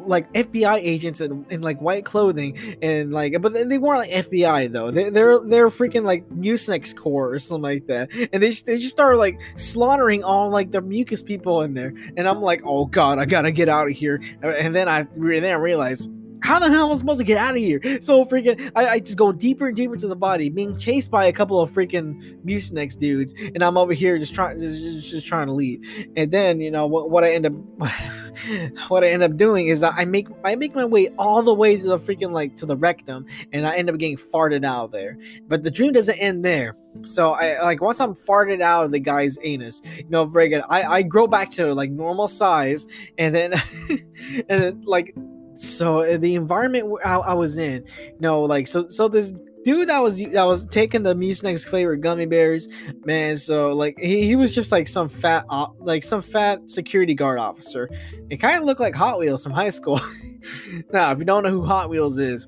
like FBI agents in, in like white clothing and like but they weren't like FBI though. They, they're they're freaking like Mucinex Corps or something like that. And they just they just started like slaughtering all like the mucus people in there. And I'm like oh god I gotta get out of here. And then I then I realized how the hell am I supposed to get out of here? So freaking, I, I, just go deeper and deeper to the body, being chased by a couple of freaking Mucinex dudes, and I'm over here just trying, just, just, just, trying to leave. And then you know what, what I end up, what I end up doing is that I make, I make my way all the way to the freaking like to the rectum, and I end up getting farted out of there. But the dream doesn't end there. So I like once I'm farted out of the guy's anus, you know, very. I I grow back to like normal size, and then and then like so uh, the environment I, I, was in, you know, like so so this dude that was that was taking the Mucinex flavored gummy bears, man. So like he, he was just like some fat like some fat security guard officer. It kind of looked like Hot Wheels from high school. now, if you don't know who Hot Wheels is,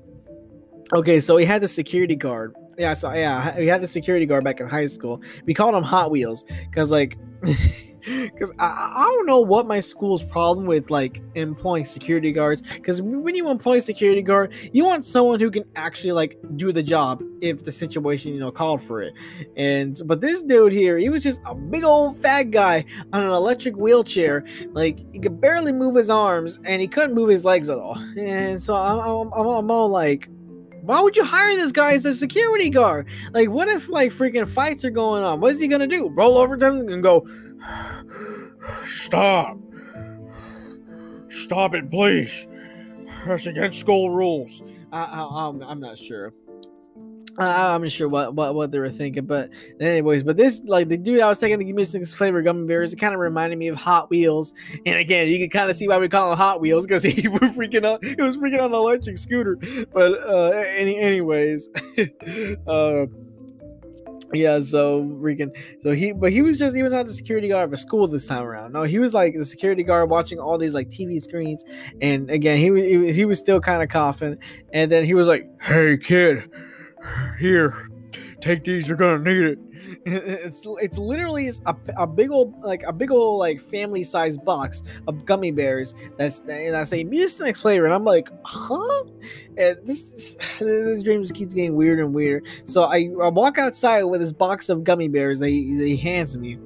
okay, so he had the security guard. Yeah, so yeah, he had the security guard back in high school. We called him Hot Wheels because like. because I, I don't know what my school's problem with like employing security guards because when you employ a security guard you want someone who can actually like do the job if the situation you know called for it and but this dude here he was just a big old fat guy on an electric wheelchair like he could barely move his arms and he couldn't move his legs at all and so i'm, I'm, I'm all like why would you hire this guy as a security guard? Like, what if like freaking fights are going on? What is he gonna do? Roll over to him and go, Stop! Stop it, please! That's against school rules. I, I, I'm, I'm not sure. I'm not sure what, what what they were thinking, but anyways, but this like the dude I was taking to give the Mucinex flavor gummy bears, it kind of reminded me of Hot Wheels, and again, you can kind of see why we call him Hot Wheels because he was freaking out, he was freaking on an electric scooter. But uh, any anyways, uh, yeah, so freaking so he but he was just he was not the security guard of a school this time around. No, he was like the security guard watching all these like TV screens, and again he he, he was still kind of coughing, and then he was like, "Hey kid." here, take these. You're gonna need it. It's it's literally a, a big old like a big old like family sized box of gummy bears that's that's a Mucinex flavor, and I'm like, huh? And this this dream just keeps getting weirder and weirder. So I, I walk outside with this box of gummy bears that he hands me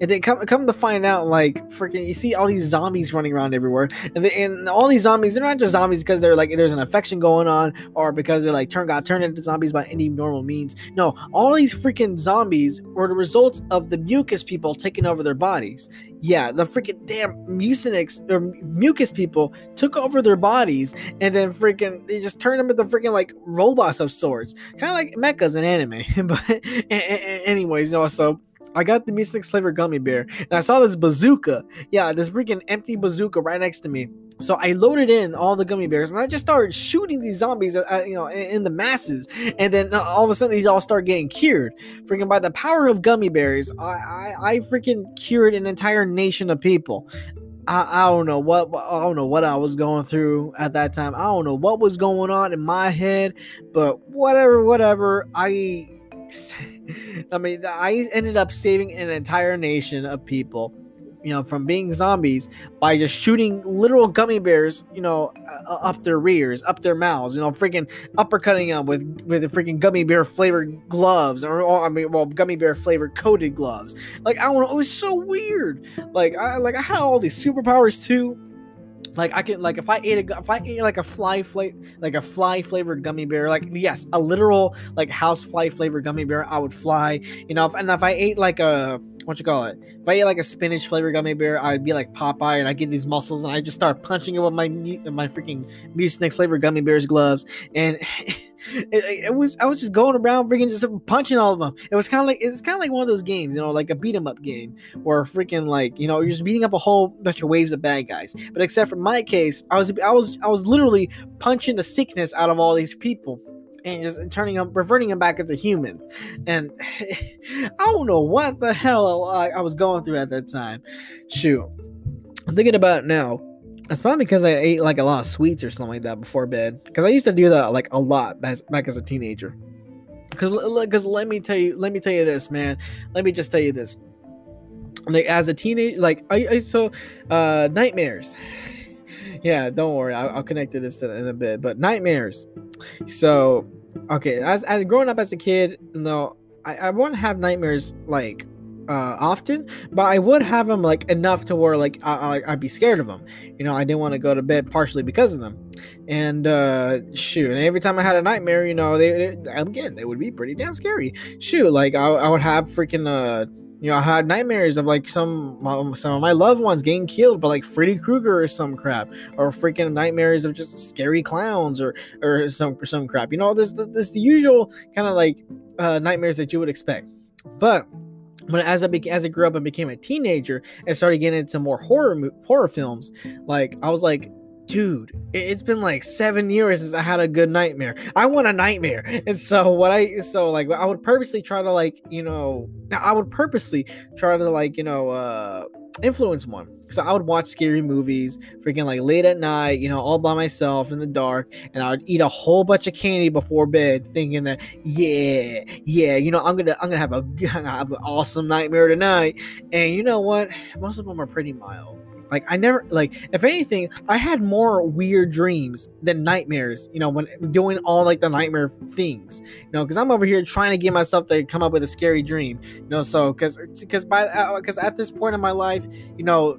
and then come come to find out, like freaking, you see all these zombies running around everywhere, and, they, and all these zombies, they're not just zombies because they're like there's an infection going on, or because they like turn got turned into zombies by any normal means. No, all these freaking zombies were the results of the mucus people taking over their bodies. Yeah, the freaking damn Mucinex or mucus people took over their bodies, and then freaking they just turned them into freaking like robots of sorts, kind of like mechas in anime. but anyways, you know, so I got the Mucinex flavor gummy bear, and I saw this bazooka. Yeah, this freaking empty bazooka right next to me. So I loaded in all the gummy bears, and I just started shooting these zombies, uh, you know, in, in, the masses. And then uh, all of a sudden, these all start getting cured. Freaking by the power of gummy bears, I I, I freaking cured an entire nation of people. I, I don't know what I don't know what I was going through at that time. I don't know what was going on in my head, but whatever, whatever. I I mean, I ended up saving an entire nation of people, you know, from being zombies by just shooting literal gummy bears, you know, uh, up their rears, up their mouths, you know, freaking uppercutting them with with the freaking gummy bear flavored gloves, or, or I mean, well, gummy bear flavored coated gloves. Like I don't know, it was so weird. Like I like I had all these superpowers too like I can like if I ate a if I ate like a fly flavor like a fly flavored gummy bear like yes a literal like house fly flavored gummy bear I would fly you know if, and if I ate like a what you call it if I ate like a spinach flavored gummy bear I'd be like Popeye and I'd get these muscles and I'd just start punching it with my uh, my freaking Mucinex flavored gummy bears gloves and it, it, was I was just going around freaking just punching all of them. It was kind of like it's kind of like one of those games, you know, like a beat 'em up game, where freaking like you know you're just beating up a whole bunch of waves of bad guys. But except for my case, I was I was I was literally punching the sickness out of all these people and just turning them, reverting them back into humans. And I don't know what the hell I, I was going through at that time. Shoot, I'm thinking about it now it's probably because I ate like a lot of sweets or something like that before bed. Because I used to do that like a lot back, back as a teenager. Because because let me tell you let me tell you this man. Let me just tell you this. Like as a teenager, like I, I uh nightmares. Yeah, don't worry. I'll, I'll connect to this in, in, a bit. But nightmares. So okay, as as growing up as a kid, you know, I, I won't have nightmares like uh, often, but I would have them like enough to where like I, I, would be scared of them. You know, I didn't want to go to bed partially because of them. And uh, shoot, and every time I had a nightmare, you know, they, they again they would be pretty damn scary. Shoot, like I, I would have freaking uh you know, I had nightmares of like some some of my loved ones getting killed by like Freddy Krueger or some crap, or freaking nightmares of just scary clowns or or some or some crap. You know, this this the usual kind of like uh, nightmares that you would expect. But but as I beca- as I grew up and became a teenager and started getting into more horror horror films, like I was like, dude, it's been like seven years since I had a good nightmare. I want a nightmare. And so what I so like I would purposely try to like you know I would purposely try to like you know uh influence one. So I would watch scary movies, freaking like late at night, you know, all by myself in the dark, and I would eat a whole bunch of candy before bed, thinking that, yeah, yeah, you know, I'm gonna, I'm gonna have a, have an awesome nightmare tonight. And you know what? Most of them are pretty mild. Like I never like if anything, I had more weird dreams than nightmares, you know, when doing all like the nightmare things. You know, cuz I'm over here trying to get myself to come up with a scary dream. You know, so cuz cuz by uh, cuz at this point in my life, you know,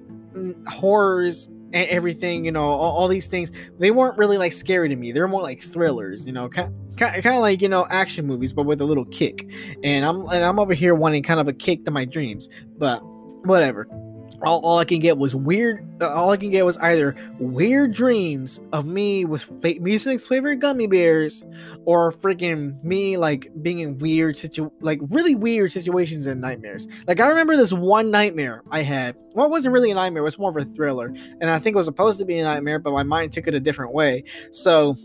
horrors and everything, you know, all, all, these things, they weren't really like scary to me. They're more like thrillers, you know, kind, kind, kind of like you know action movies, but with a little kick. And I'm and I'm over here wanting kind of a kick to my dreams, but whatever. All, all I can get was weird. Uh, all I can get was either weird dreams of me with fa- music's favorite gummy bears, or freaking me like being in weird situ like really weird situations and nightmares. Like I remember this one nightmare I had. Well, it wasn't really a nightmare. It was more of a thriller, and I think it was supposed to be a nightmare, but my mind took it a different way. So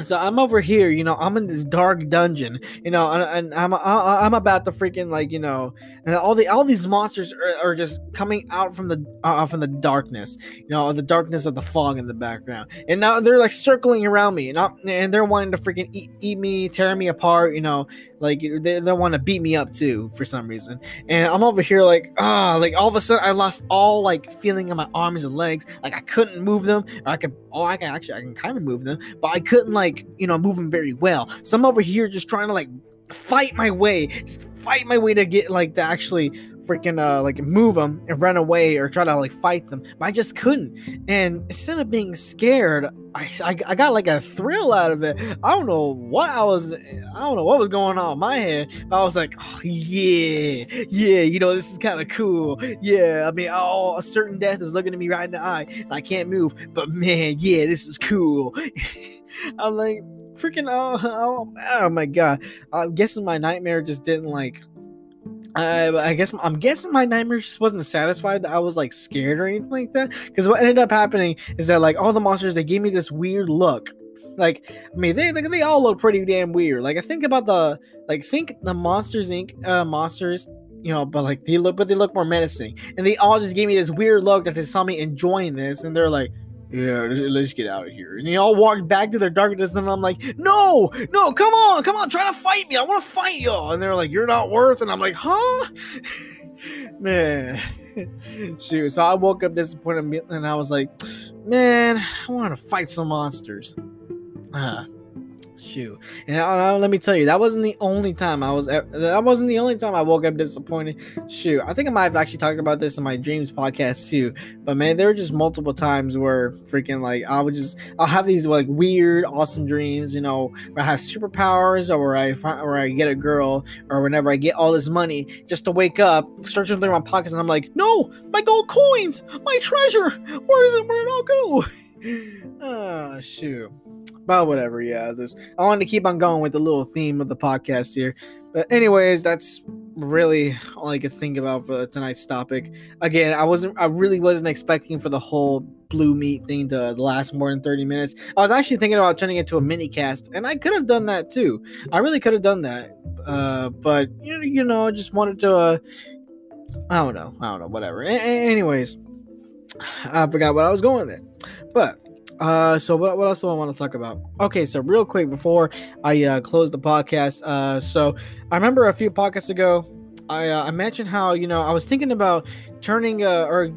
so I'm over here, you know, I'm in this dark dungeon, you know, and, and I'm I'm about to freaking like, you know, and all the all these monsters are, are just coming out from the uh, from the darkness, you know, the darkness of the fog in the background, and now they're like circling around me, and I'm, and they're wanting to freaking eat, eat me, tear me apart, you know, like they, they want to beat me up too for some reason, and I'm over here like ah, like all of a sudden I lost all like feeling in my arms and legs, like I couldn't move them, or I could, oh, I can actually I can kind of move them, but I couldn't like like, you know, moving very well. So I'm over here just trying to like fight my way, just fight my way to get like to actually freaking uh like move them and run away or try to like fight them but i just couldn't. And instead of being scared I, I, I got like a thrill out of it. I don't know what i was i don't know what was going on in my head but i was like oh, yeah yeah you know this is kind of cool. Yeah i mean oh a certain death is looking at me right in the eye and i can't move but man yeah this is cool. I'm like freaking oh, oh, oh my god. I'm guessing my nightmare just didn't like I, I guess I'm guessing my nightmare just wasn't satisfied that I was like scared or anything like that. Because what ended up happening is that like all the monsters they gave me this weird look. Like I mean they they, they all look pretty damn weird. Like I think about the like think the Monsters Inc. Uh, monsters you know, but like they look, but they look more menacing, and they all just gave me this weird look that they saw me enjoying this, and they're like, yeah, let's get out of here. And they all walked back to their darkness, and I'm like, no, no, come on, come on, try to fight me. I want to fight y'all. And they're like, you're not worth. And I'm like, huh? man, shoot. So I woke up disappointed, and I was like, man, I want to fight some monsters. Ah, shoot. And uh, let me tell you, that wasn't the only time I was. That wasn't the only time I woke up disappointed. Shoot, I think I might have actually talked about this in my dreams podcast too. But man, there were just multiple times where freaking like I would just I'll have these like weird, awesome dreams. You know, where I have superpowers, or where I find, where I get a girl, or whenever I get all this money, just to wake up, searching through my pockets, and I'm like, no, my gold coins, my treasure. Where is it? Where did it all go? oh shoot but whatever yeah this i wanted to keep on going with the little theme of the podcast here. But anyways that's really all i could think about for tonight's topic. Again i wasn't i really wasn't expecting for the whole blue meat thing to last more than 30 minutes. I was actually thinking about turning it to a mini cast and i could have done that too. I really could have done that uh, but you know, I just wanted to uh, i don't know i don't know whatever. A- anyways I forgot what I was going there. But uh so what, what else do I want to talk about? Okay, so real quick before I uh close the podcast, uh so I remember a few podcasts ago I uh, I mentioned how, you know, I was thinking about turning uh or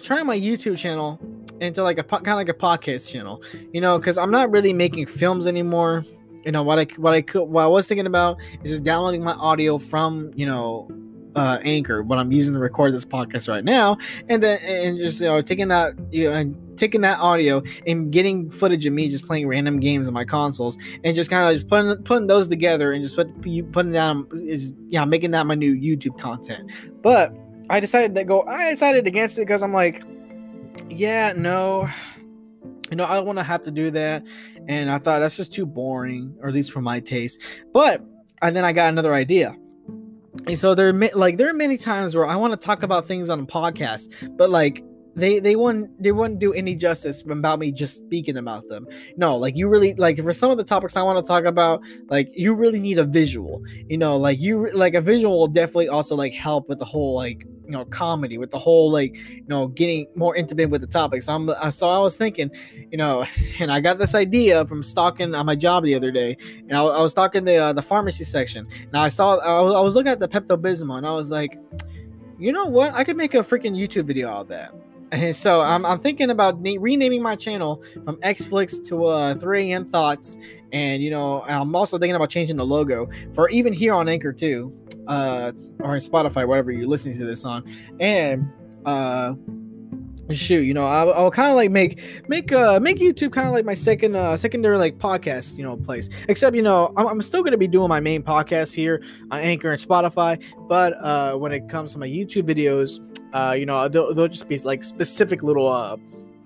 turning my YouTube channel into like a kind of like a podcast channel. You know, cuz I'm not really making films anymore. You know, what I what I could what I was thinking about is just downloading my audio from, you know, uh, Anchor, what I'm using to record this podcast right now, and then and just you know taking that you know and taking that audio and getting footage of me just playing random games on my consoles and just kind of just putting putting those together and just put, you putting that is yeah making that my new YouTube content. But I decided to go. I decided against it because I'm like, yeah, no. You know, I don't want to have to do that. And I thought that's just too boring, or at least for my taste. But and then I got another idea and so there are like there are many times where I want to talk about things on a podcast, but like they they wouldn't they wouldn't do any justice about me just speaking about them. No, like you really like for some of the topics I want to talk about, like you really need a visual. You know, like you like a visual will definitely also like help with the whole like you know comedy with the whole like you know getting more intimate with the topic so i'm uh, so i was thinking you know and i got this idea from stalking on my job the other day and i, I was stalking the uh, the pharmacy section now i saw I was, I was looking at the pepto-bismol and i was like you know what i could make a freaking youtube video out of that and so I'm, I'm thinking about na- renaming my channel from Xflix to uh, 3 a.m. Thoughts, and you know I'm also thinking about changing the logo for even here on Anchor too uh, or in Spotify, whatever you're listening to this on, and uh, shoot, you know, I'll, I'll kind of like make make uh make YouTube kind of like my second uh secondary like podcast, you know, place. Except you know, I'm, I'm still gonna be doing my main podcast here on Anchor and Spotify, but uh when it comes to my YouTube videos, uh, you know, they'll, they'll just be like specific little uh,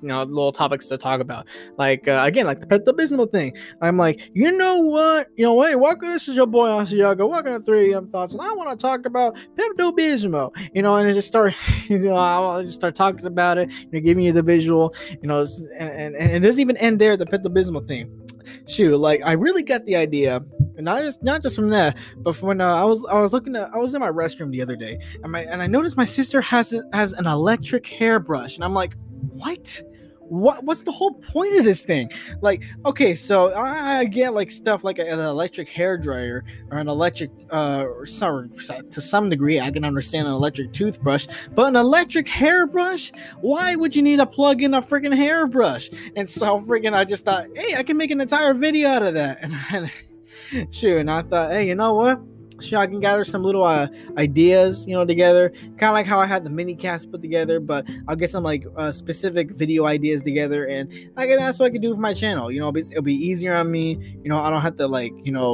you know little topics to talk about. Like uh, again like the Pepto Bismol thing. I'm like you know what? You know hey welcome this is your boy Asiago welcome to 3 am thoughts and i want to talk about Pepto Bismol. You know and I just start you know i'll just start talking about it you know giving you the visual you know and, and, and it doesn't even end there the Pepto Bismol thing. Shoot like i really got the idea and not just not just from that, but when uh, I was I was looking at I was in my restroom the other day, and my and I noticed my sister has has an electric hairbrush, and I'm like, what? What what's the whole point of this thing? Like, okay, so I, get like stuff like an electric hair dryer or an electric uh or some, to some degree I can understand an electric toothbrush, but an electric hairbrush? Why would you need to plug in a freaking hairbrush? And so freaking I just thought, hey, I can make an entire video out of that. And, and shoot, and I thought, hey, you know what? sure I can gather some little uh, ideas, you know, together. Kind of like how I had the mini cast put together, but I'll get some like uh, specific video ideas together, and I can that's what I can do for my channel. You know, it'll be, it'll be, easier on me. You know, I don't have to like, you know,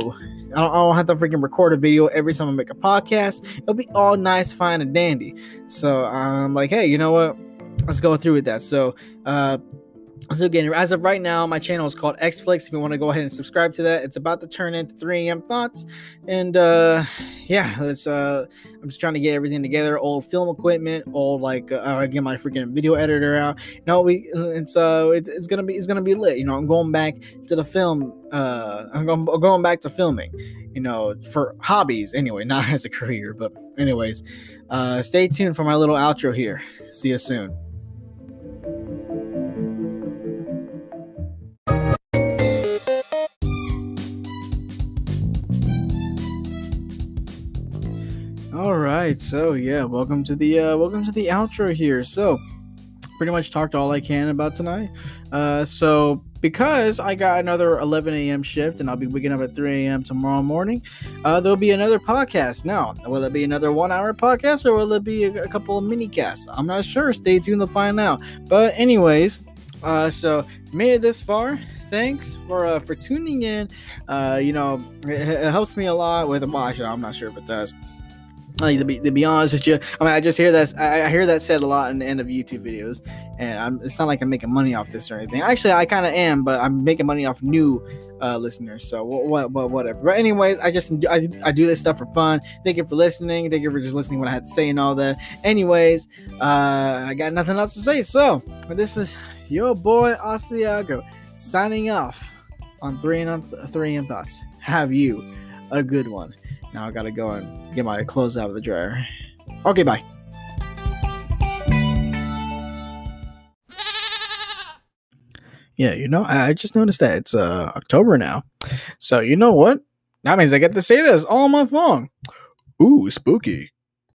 I don't, I don't have to freaking record a video every time I make a podcast. It'll be all nice, fine, and dandy. So I'm like, hey, you know what? Let's go through with that. So, uh, so again, as of right now, my channel is called Xflix. If you want to go ahead and subscribe to that, it's about to turn into 3 a.m. thoughts. And uh yeah, let's uh I'm just trying to get everything together. Old film equipment, old like uh, get my freaking video editor out. No, we it's uh it, it's gonna be it's gonna be lit. You know, I'm going back to the film. Uh, I'm going, going back to filming. You know, for hobbies anyway, not as a career. But anyways, uh, stay tuned for my little outro here. See you soon. Right, so yeah, welcome to the uh, welcome to the outro here. So, pretty much talked all I can about tonight. Uh, so because I got another 11 a.m. shift and I'll be waking up at 3 a.m. tomorrow morning, uh, there'll be another podcast. Now, will it be another one-hour podcast or will it be a, a couple of mini casts? I'm not sure. Stay tuned to find out. But anyways, uh, so made it this far thanks for uh, for tuning in. Uh, you know, it, it helps me a lot with a watch. I'm not sure if it does. Like to be, to be honest with you, I mean, I just hear that I, hear that said a lot in the end of YouTube videos, and I'm, it's not like I'm making money off this or anything. Actually, I kind of am, but I'm making money off new uh, listeners. So what, what, whatever. But anyways, I just I, I do this stuff for fun. Thank you for listening. Thank you for just listening what I had to say and all that. Anyways, uh, I got nothing else to say. So this is your boy Asiago signing off on three and three AM Thoughts. Have you a good one? Now I gotta go and get my clothes out of the dryer. Okay, bye. Yeah, you know, I just noticed that it's uh October now. So you know what? That means I get to say this all month long. Ooh, spooky.